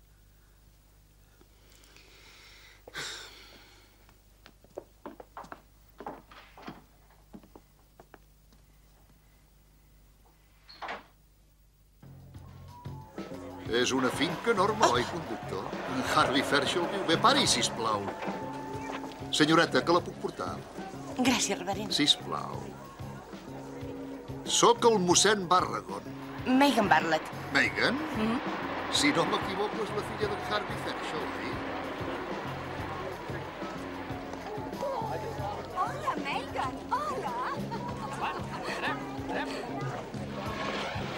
Speaker 19: És una finca enorme, oi, conductor? En Harvey Fairchild viu bé. Pari, sisplau. Senyoreta, que la puc portar?
Speaker 18: Gràcies, reverend.
Speaker 19: Sisplau. Sóc el mossèn Barragon.
Speaker 18: Megan Bartlett.
Speaker 19: Megan?
Speaker 18: Mm?
Speaker 19: Si no m'equivoco, és la filla d'en Harvey Fairchild, oi?
Speaker 8: Hola, Megan. Hola.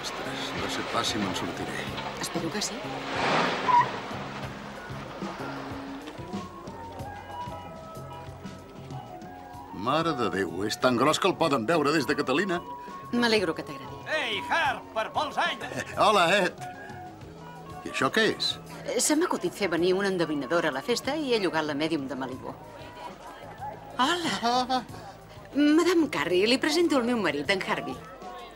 Speaker 13: Ostres, no sé pas si me'n sortiré.
Speaker 9: Espero que sí.
Speaker 13: Mare de Déu, és tan gros que el poden veure des de Catalina.
Speaker 9: M'alegro que t'agradi.
Speaker 11: Ei, Harp, per molts anys!
Speaker 13: Hola, Ed. I això què és?
Speaker 9: Eh, Se m'ha acudit fer venir una endevinadora a la festa i he llogat la mèdium de Malibu.
Speaker 20: Hola.
Speaker 9: Madame Carrie, li presento el meu marit, en Harvey.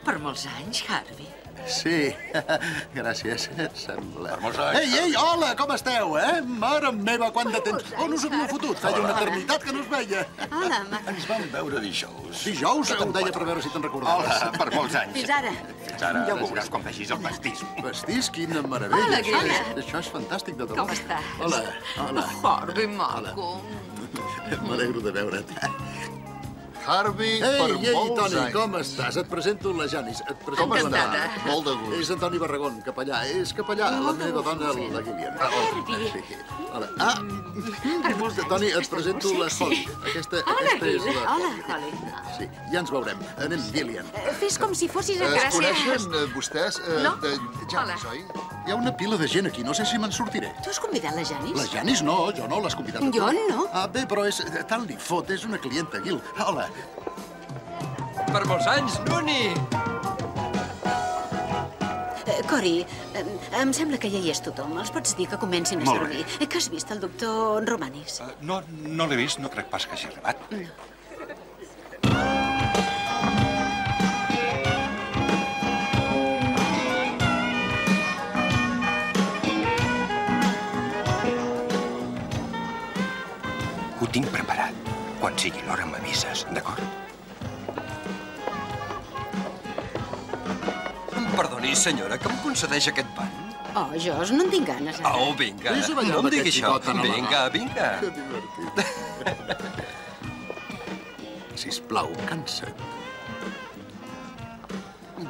Speaker 20: Per molts anys, Harvey.
Speaker 13: Sí, gràcies, sembla. Per
Speaker 3: molts anys,
Speaker 13: Ei, ei, hola, com esteu, eh? Mare meva, quant de temps. On us havíeu fotut? Feia una eternitat que no us veia.
Speaker 9: Hola, ma...
Speaker 3: Ens vam veure dijous.
Speaker 13: Dijous? Em deia per veure si te'n recordaves.
Speaker 3: Hola, per molts anys.
Speaker 9: Fins ara.
Speaker 3: Fins ara, ja veuràs quan vegis el pastís.
Speaker 13: Pastís, quina meravella.
Speaker 9: Hola,
Speaker 13: Això
Speaker 9: Grilla.
Speaker 13: és- Això és fantàstic, de debò.
Speaker 9: Com estàs?
Speaker 13: Hola, hola.
Speaker 20: Harvey, maco.
Speaker 13: M'alegro de veure't.
Speaker 19: Harvey
Speaker 13: Ei,
Speaker 19: per
Speaker 13: ei,
Speaker 19: molts
Speaker 13: Toni,
Speaker 19: anys.
Speaker 13: com estàs? Et presento la Janis. Et presento
Speaker 19: Com
Speaker 13: la
Speaker 19: està?
Speaker 13: Toni.
Speaker 19: Molt de gust.
Speaker 13: És Antoni Barragón, capellà. És capellà, la meva dona, la Guillem. Ah, sí. Hola. Ah, Toni, et presento la Holly. Aquesta, aquesta és la
Speaker 9: Hola,
Speaker 13: Holly. Sí, ja ens veurem. Anem, Gillian.
Speaker 9: Fes com si fossis a
Speaker 19: Es
Speaker 9: casa.
Speaker 19: coneixen eh, vostès eh,
Speaker 9: No?
Speaker 19: de Janis,
Speaker 9: Hola.
Speaker 19: oi?
Speaker 13: Hi ha una pila de gent aquí, no sé si me'n sortiré.
Speaker 9: Tu has convidat la Janis?
Speaker 13: La Janis no, jo no, l'has convidat.
Speaker 9: Jo no.
Speaker 13: Ah, bé, però és, tant li fot, és una clienta, Gil. Hola.
Speaker 14: Per molts anys, Nuni!
Speaker 9: Eh, Cori, eh, em sembla que ja hi és tothom. Els pots dir que comencin a servir. Eh, Que has vist el doctor Romanis?
Speaker 10: No, no l'he vist, no crec pas que hagi arribat.
Speaker 5: Ho tinc preparat. Quan sigui l'hora m'avises, d'acord?
Speaker 14: Perdoni, senyora, que em concedeix aquest ban?
Speaker 9: Oh, Jos, no en tinc ganes. ara.
Speaker 14: Oh, vinga. No em digui això. Vinga, vinga.
Speaker 13: Que divertit. Sisplau, cansa't.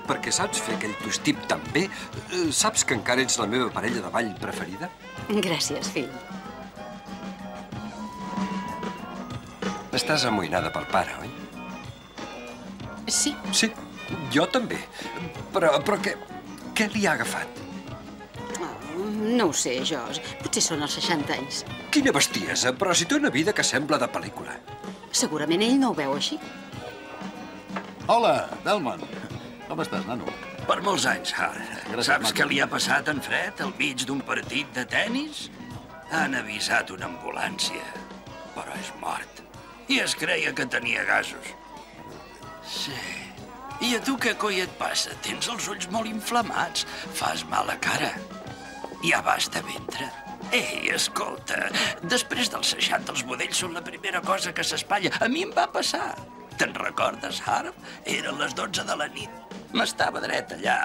Speaker 14: Perquè saps fer aquell tostip tan bé, eh, saps que encara ets la meva parella de ball preferida?
Speaker 9: Gràcies, fill.
Speaker 14: Estàs amoïnada pel pare, oi?
Speaker 9: Sí.
Speaker 14: Sí, jo també. Però, però què, què li ha agafat?
Speaker 9: No ho sé, Jos. Potser són els 60 anys.
Speaker 14: Quina bestiesa, però si té una vida que sembla de pel·lícula.
Speaker 9: Segurament ell no ho veu així.
Speaker 13: Hola, Delman. Com estàs, nano?
Speaker 21: Per molts anys, Har.
Speaker 13: Gràcies,
Speaker 21: Saps què li ha passat en Fred al mig d'un partit de tennis? Han avisat una ambulància, però és mort. I es creia que tenia gasos. Sí. I a tu què coi et passa? Tens els ulls molt inflamats. Fas mala cara. Ja vas de ventre. Ei, escolta, després dels 60 els budells són la primera cosa que s'espatlla. A mi em va passar. Te'n recordes, Harv? Eren les 12 de la nit. M'estava dret allà,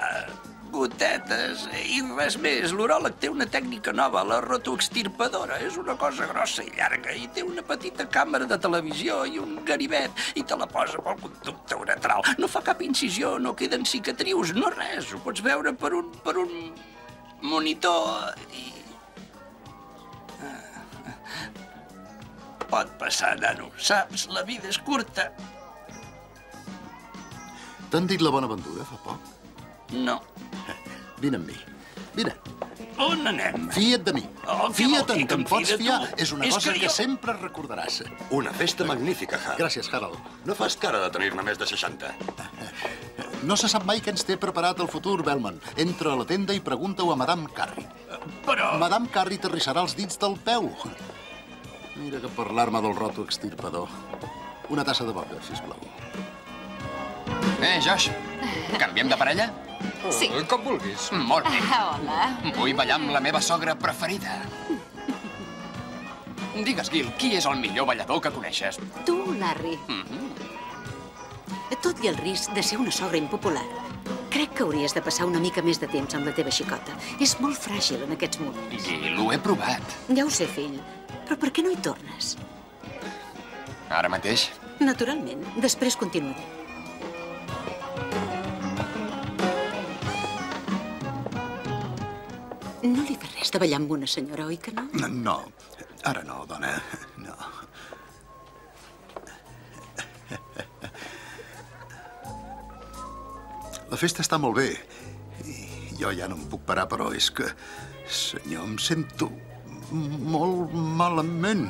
Speaker 21: gotetes i res més. L'uròleg té una tècnica nova, la rotoextirpadora. És una cosa grossa i llarga i té una petita càmera de televisió i un ganivet i te la posa pel conducte uretral. No fa cap incisió, no queden cicatrius, no res. Ho pots veure per un, per un monitor i... Pot passar, nano. Saps, la vida és curta.
Speaker 13: T'han dit la bona aventura fa poc?
Speaker 21: No.
Speaker 13: Vine amb mi. Vine.
Speaker 21: On anem?
Speaker 13: Fia't de mi.
Speaker 21: Oh,
Speaker 13: Fia't en
Speaker 21: que
Speaker 13: que em pots fiar.
Speaker 21: tu?
Speaker 13: És una
Speaker 21: És
Speaker 13: cosa
Speaker 21: que
Speaker 13: que,
Speaker 21: jo-
Speaker 13: sempre recordaràs.
Speaker 3: Una festa magnífica, Har.
Speaker 13: Gràcies, Harold.
Speaker 3: No fas cara de tenir-ne més de 60.
Speaker 13: No se sap mai què ens té preparat el futur, Bellman. Entra a la tenda i pregunta-ho a Madame Carey.
Speaker 21: Però...
Speaker 13: Madame Carey t'arrissarà els dits del peu. Mira que parlar-me del roto extirpador. Una tassa de vodka, sisplau.
Speaker 5: Eh, Josh, canviem de parella?
Speaker 7: Sí.
Speaker 14: Com vulguis.
Speaker 5: Molt bé.
Speaker 7: Ah, hola.
Speaker 5: Vull ballar amb la meva sogra preferida. Digues, Gil, qui és el millor ballador que coneixes?
Speaker 9: Tu, Larry.
Speaker 5: Mhm.
Speaker 9: Tot i el risc de ser una sogra impopular, crec que hauries de passar una mica més de temps amb la teva xicota. És molt fràgil en aquests moments.
Speaker 5: Gil, ho he provat.
Speaker 9: Ja ho sé, fill. Però per què no hi tornes?
Speaker 5: Ara mateix?
Speaker 9: Naturalment. Després continuaré. No li fa res de ballar amb una senyora, oi que no?
Speaker 13: No, ara no, dona. No. La festa està molt bé. I jo ja no em puc parar, però és que, senyor, em sento molt malament.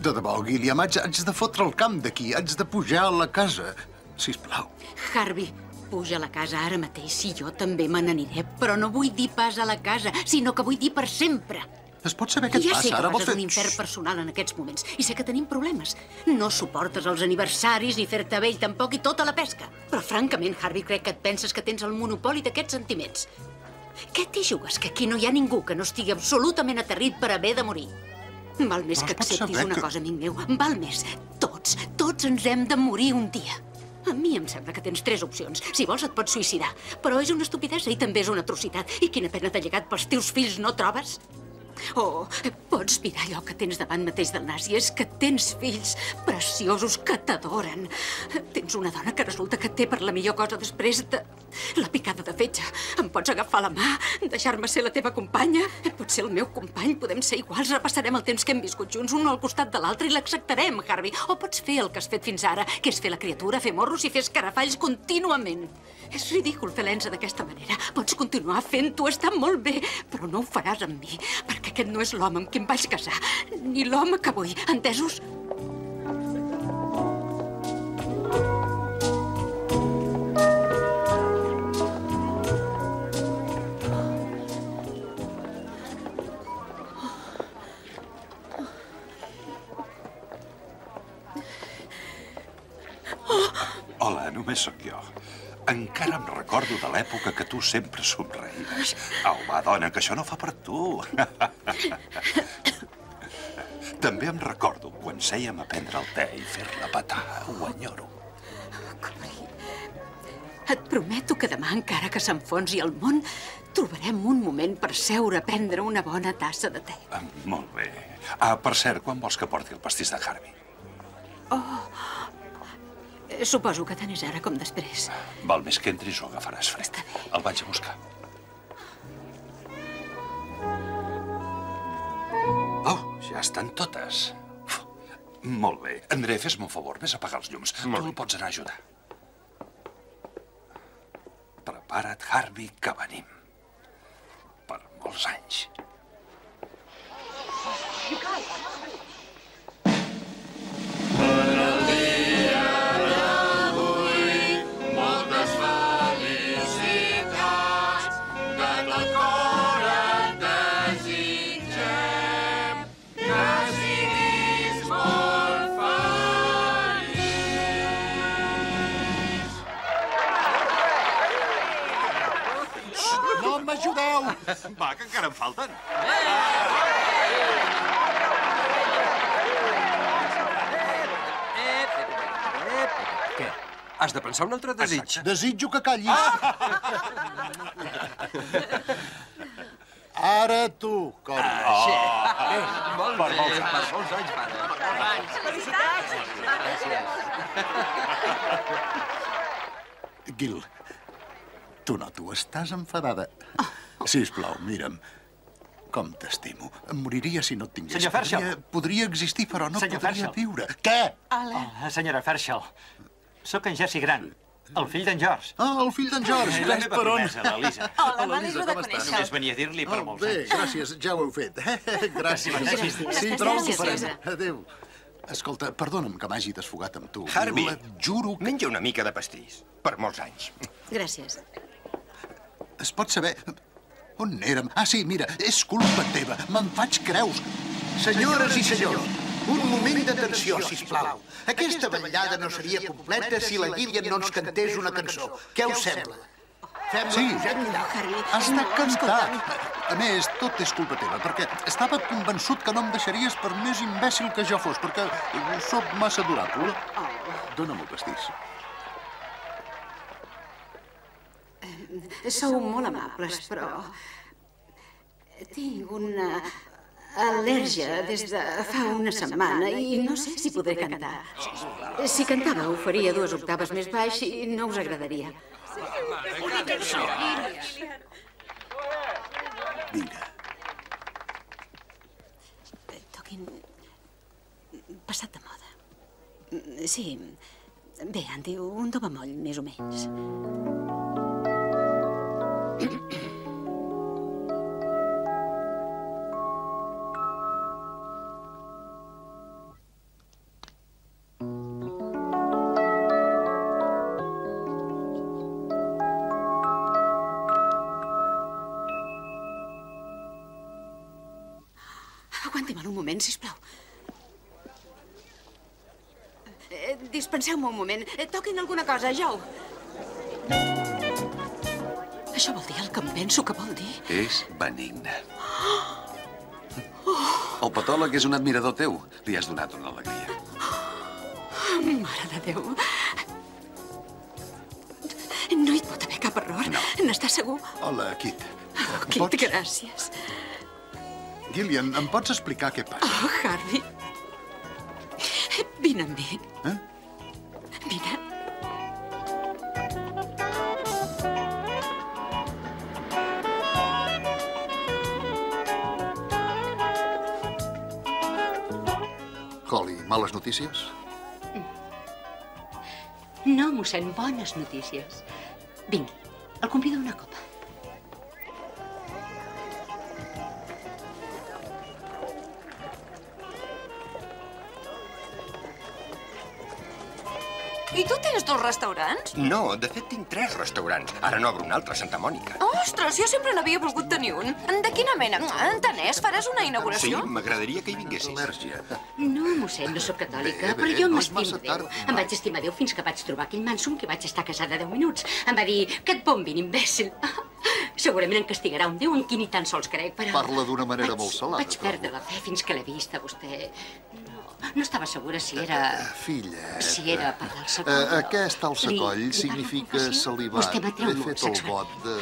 Speaker 13: De debò, Guillem, haig, haig de fotre el camp d'aquí, haig de pujar a la casa. Sisplau.
Speaker 9: Harvey, puja a la casa ara mateix, si jo també me n'aniré. Però no vull dir pas a la casa, sinó que vull dir per sempre.
Speaker 13: Es pot saber què et
Speaker 9: ja
Speaker 13: passa?
Speaker 9: sé que
Speaker 13: Ara
Speaker 9: passes
Speaker 13: fer...
Speaker 9: un infern personal en aquests moments i sé que tenim problemes. No suportes els aniversaris ni fer-te vell tampoc i tota la pesca. Però francament, Harvey, crec que et penses que tens el monopoli d'aquests sentiments. Què t'hi jugues? Que aquí no hi ha ningú que no estigui absolutament aterrit per haver de morir. Val més
Speaker 13: Però
Speaker 9: que acceptis una
Speaker 13: que-
Speaker 9: cosa, amic meu. Val més. Tots, tots ens hem de morir un dia. A mi em sembla que tens tres opcions. Si vols et pots suïcidar. Però és una estupidesa i també és una atrocitat. I quina pena de llegat pels teus fills no trobes? Oh, pots mirar allò que tens davant mateix del nas i és que tens fills preciosos que t'adoren. Tens una dona que resulta que té per la millor cosa després de la picada de fetge. Em pots agafar la mà, deixar-me ser la teva companya? Pots ser el meu company, podem ser iguals, repassarem el temps que hem viscut junts, un al costat de l'altre i l'acceptarem, Harvey. O pots fer el que has fet fins ara, que és fer la criatura, fer morros i fer escarafalls contínuament. És ridícul fer l'ensa d'aquesta manera. Pots continuar fent-ho, està molt bé, però no ho faràs amb mi, perquè aquest no és l'home amb qui em vaig casar, ni l'home que vull, entesos?
Speaker 10: Hola, només sóc jo. Encara em recordo de l'època que tu sempre somreies. Au, va, dona, que això no fa per tu. També em recordo quan sèiem a prendre el te i fer-la petar. Ho enyoro.
Speaker 9: Et prometo que demà, encara que s'enfonsi el món, trobarem un moment per seure a prendre una bona tassa de te.
Speaker 10: Ah, Molt bé. Ah, per cert, quan vols que porti el pastís de Harvey?
Speaker 9: Oh, suposo que tant és ara com després.
Speaker 10: Val més que entris o agafaràs fred. El vaig a buscar. Oh, ja estan totes. Uf, Molt bé. André, fes-me un favor, vés a apagar els llums. Tu el pots anar a ajudar. Prepara't, Harvey, que venim. Per molts anys.
Speaker 22: Moltes
Speaker 10: Va, que encara en falten.
Speaker 14: Què? Has de pensar un altre desig.
Speaker 13: Desitjo que callis. Ara tu, Cori.
Speaker 14: Ah, sí.
Speaker 13: Eh,
Speaker 14: Molt
Speaker 13: per
Speaker 14: bé,
Speaker 13: molts anys.
Speaker 14: per molts anys, pare.
Speaker 13: Gil, tu no, tu estàs enfadada. Sisplau, mira'm. Com t'estimo. Em moriria si no et tingués.
Speaker 11: Senyor Fairchild.
Speaker 13: Podria, podria existir, però no
Speaker 11: Senyor
Speaker 13: podria
Speaker 11: Fairchild.
Speaker 13: viure. Què?
Speaker 11: Oh, senyora Fairchild, sóc en Jesse Grant, el fill d'en George.
Speaker 13: Ah, el fill d'en George.
Speaker 11: Eh, la meva
Speaker 13: per on?
Speaker 11: promesa, l'Elisa.
Speaker 13: Hola, m'alegro de conèixer-lo.
Speaker 11: Només venia a dir-li per
Speaker 13: Oh,
Speaker 11: molts
Speaker 13: bé,
Speaker 11: anys.
Speaker 13: gràcies, ja ho heu fet. gràcies.
Speaker 11: Gràcies.
Speaker 13: Sí, farem.
Speaker 11: Elisa.
Speaker 13: Adéu. Escolta, perdona'm que m'hagi desfogat amb tu.
Speaker 5: Harvey,
Speaker 13: Et juro que...
Speaker 5: menja una mica de pastís. Per molts anys.
Speaker 9: Gràcies.
Speaker 13: Es pot saber... On érem? Ah, sí, mira, és culpa teva. Me'n faig creus.
Speaker 1: Senyores i senyors, un moment d'atenció, sisplau. Aquesta vetllada no seria completa si la Gillian no ens cantés una cançó. Què us sembla? Fem-la
Speaker 13: Sí, has de cantar. A més, tot és culpa teva, perquè estava convençut que no em deixaries per més imbècil que jo fos, perquè sóc massa adorable. Dóna'm el pastís.
Speaker 9: Sou molt amables, però... Tinc una al·lèrgia des de fa una setmana i no sé si podré cantar. Si cantava ho faria dues octaves més baix i no us agradaria.
Speaker 22: Una cançó.
Speaker 13: Vinga.
Speaker 9: Toquin... Passat de moda. Sí. Bé, Andy, un do bemoll, més o menys. Dispenseu-me un moment. Eh, toquin alguna cosa, Jou. Això vol dir el que em penso que vol dir?
Speaker 6: És benigne. El patòleg és un admirador teu. Li has donat una alegria.
Speaker 9: Mare de Déu. No hi pot haver cap error. No. N'estàs segur?
Speaker 13: Hola, Kit.
Speaker 9: Oh, Kit, gràcies.
Speaker 13: Gillian, em pots explicar què passa?
Speaker 20: Oh, Harvey. Vine amb mi.
Speaker 13: Eh?
Speaker 19: Notícies?
Speaker 12: No, mossèn, bones notícies. Vingui, el convido a una copa.
Speaker 7: Dos restaurants?
Speaker 5: No, de fet tinc tres restaurants. Ara n'obro un altre, Santa Mònica.
Speaker 7: Ostres, jo sempre n'havia volgut tenir un. De quina mena? Entenés? Faràs una
Speaker 5: Sí,
Speaker 7: inauguració?
Speaker 5: m'agradaria que hi vinguessis.
Speaker 23: Al·lèrgia.
Speaker 12: No, mossèn, no sóc catòlica,
Speaker 5: Bé, bé,
Speaker 12: però jo
Speaker 5: no
Speaker 12: m'estimo Déu.
Speaker 5: tard,
Speaker 12: Em vaig estimar Déu fins que vaig trobar aquell mansum que vaig estar casada 10 minuts. Em va dir que et bombin, imbècil. Segurament em castigarà un Déu en qui ni tan sols crec, però...
Speaker 19: Parla d'una manera molt salada.
Speaker 12: Vaig perdre la fe fins que l'he vist a vostè. No, no estava segura si era...
Speaker 19: Filla...
Speaker 12: Si era per l'alçacoll.
Speaker 19: Uh, aquest alçacoll significa salivar.
Speaker 12: Vostè m'atreu
Speaker 19: He
Speaker 12: molt
Speaker 19: fet el
Speaker 12: sexual.
Speaker 19: vot de...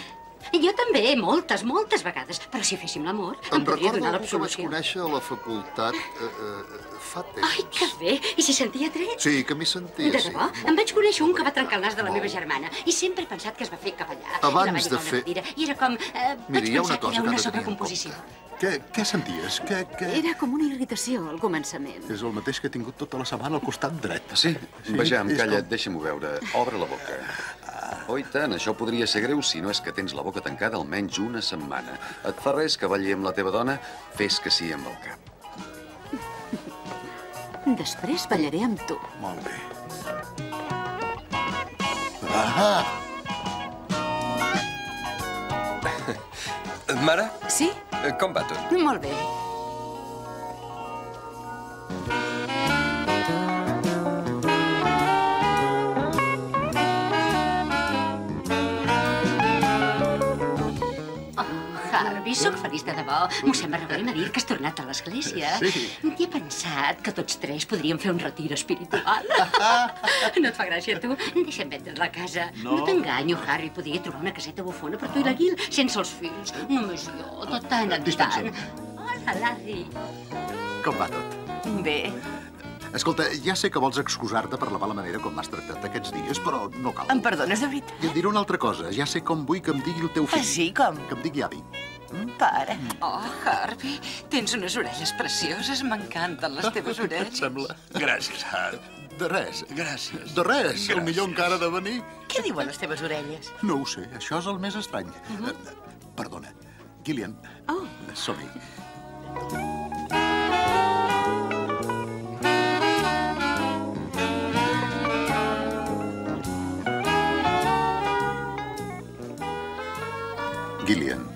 Speaker 12: Jo també, moltes, moltes vegades. Però si féssim l'amor, em
Speaker 19: Em
Speaker 12: podria
Speaker 19: recordo
Speaker 12: donar
Speaker 19: algú que vaig
Speaker 12: l'absolució.
Speaker 19: conèixer a la facultat uh, uh, fa temps.
Speaker 12: Ai, que bé! I si sentia tret?
Speaker 19: Sí, que m'hi sentia,
Speaker 12: De
Speaker 19: sí.
Speaker 12: debò? Em vaig conèixer un que va trencar el nas de la meva germana i sempre he pensat que es va fer cap allà.
Speaker 19: Abans de fer-
Speaker 12: cadira. I era com... Eh,
Speaker 19: hi ha una
Speaker 12: que
Speaker 19: cosa que
Speaker 12: una
Speaker 19: ha de tenir en.
Speaker 13: Què, què senties? Què, què...
Speaker 9: Era com una irritació al començament.
Speaker 13: És el mateix que he tingut tota la setmana al costat dret.
Speaker 6: Sí?
Speaker 13: Sí,
Speaker 6: Vejam,
Speaker 13: és
Speaker 6: calla't, deixa'm-ho veure. Obre la boca. Oi tant, això podria ser greu si no és que tens la boca tancada almenys una setmana. Et fa res que balli amb la teva dona? Fes que sí amb el cap.
Speaker 9: Després ballaré amb tu.
Speaker 13: Molt bé. Ah,
Speaker 14: Mare,
Speaker 9: Sí?
Speaker 14: com va tot?
Speaker 9: Molt bé.
Speaker 12: Harvey, sóc feliç de debò. Mossèn Barragó m'ha dit que has tornat a l'església.
Speaker 13: Sí.
Speaker 12: I he pensat que tots tres podríem fer un retir espiritual. no et fa gràcia, tu? Deixa'm vendre la casa.
Speaker 13: No.
Speaker 12: No, t'enganyo, Harry. Podria trobar una caseta bufona per tu i la Gil, sense els fills. Només jo, de tant en tant. Hola, Larry.
Speaker 13: com va tot?
Speaker 9: Bé.
Speaker 13: Escolta, ja sé que vols excusar-te per la mala manera com m'has tractat aquests dies, però no cal.
Speaker 18: Em perdones, de veritat?
Speaker 13: I et diré una altra cosa. Ja sé com vull que em digui el teu fill.
Speaker 18: Ah, sí? Com?
Speaker 13: Que em digui avi.
Speaker 18: Pare.
Speaker 20: Oh, Harvey, tens unes orelles precioses. M'encanten les teves orelles.
Speaker 13: Sembla.
Speaker 24: Gràcies, Hal.
Speaker 13: De res.
Speaker 24: Gràcies.
Speaker 13: De res. El millor encara de venir.
Speaker 18: Què diuen les teves orelles?
Speaker 13: No ho sé. Això és el més estrany. Eh, Perdona. Gillian.
Speaker 9: Oh.
Speaker 13: Som-hi. Gillian,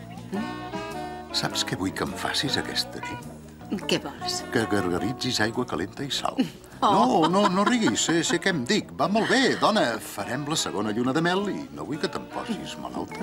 Speaker 13: saps què vull que em facis aquesta nit?
Speaker 9: Què vols?
Speaker 13: Que gargaritzis aigua calenta i sal.
Speaker 9: Oh.
Speaker 13: No, no, no riguis, sé, sé què em dic. Va molt bé, dona. Farem la segona lluna de mel i no vull que te'n posis malalta.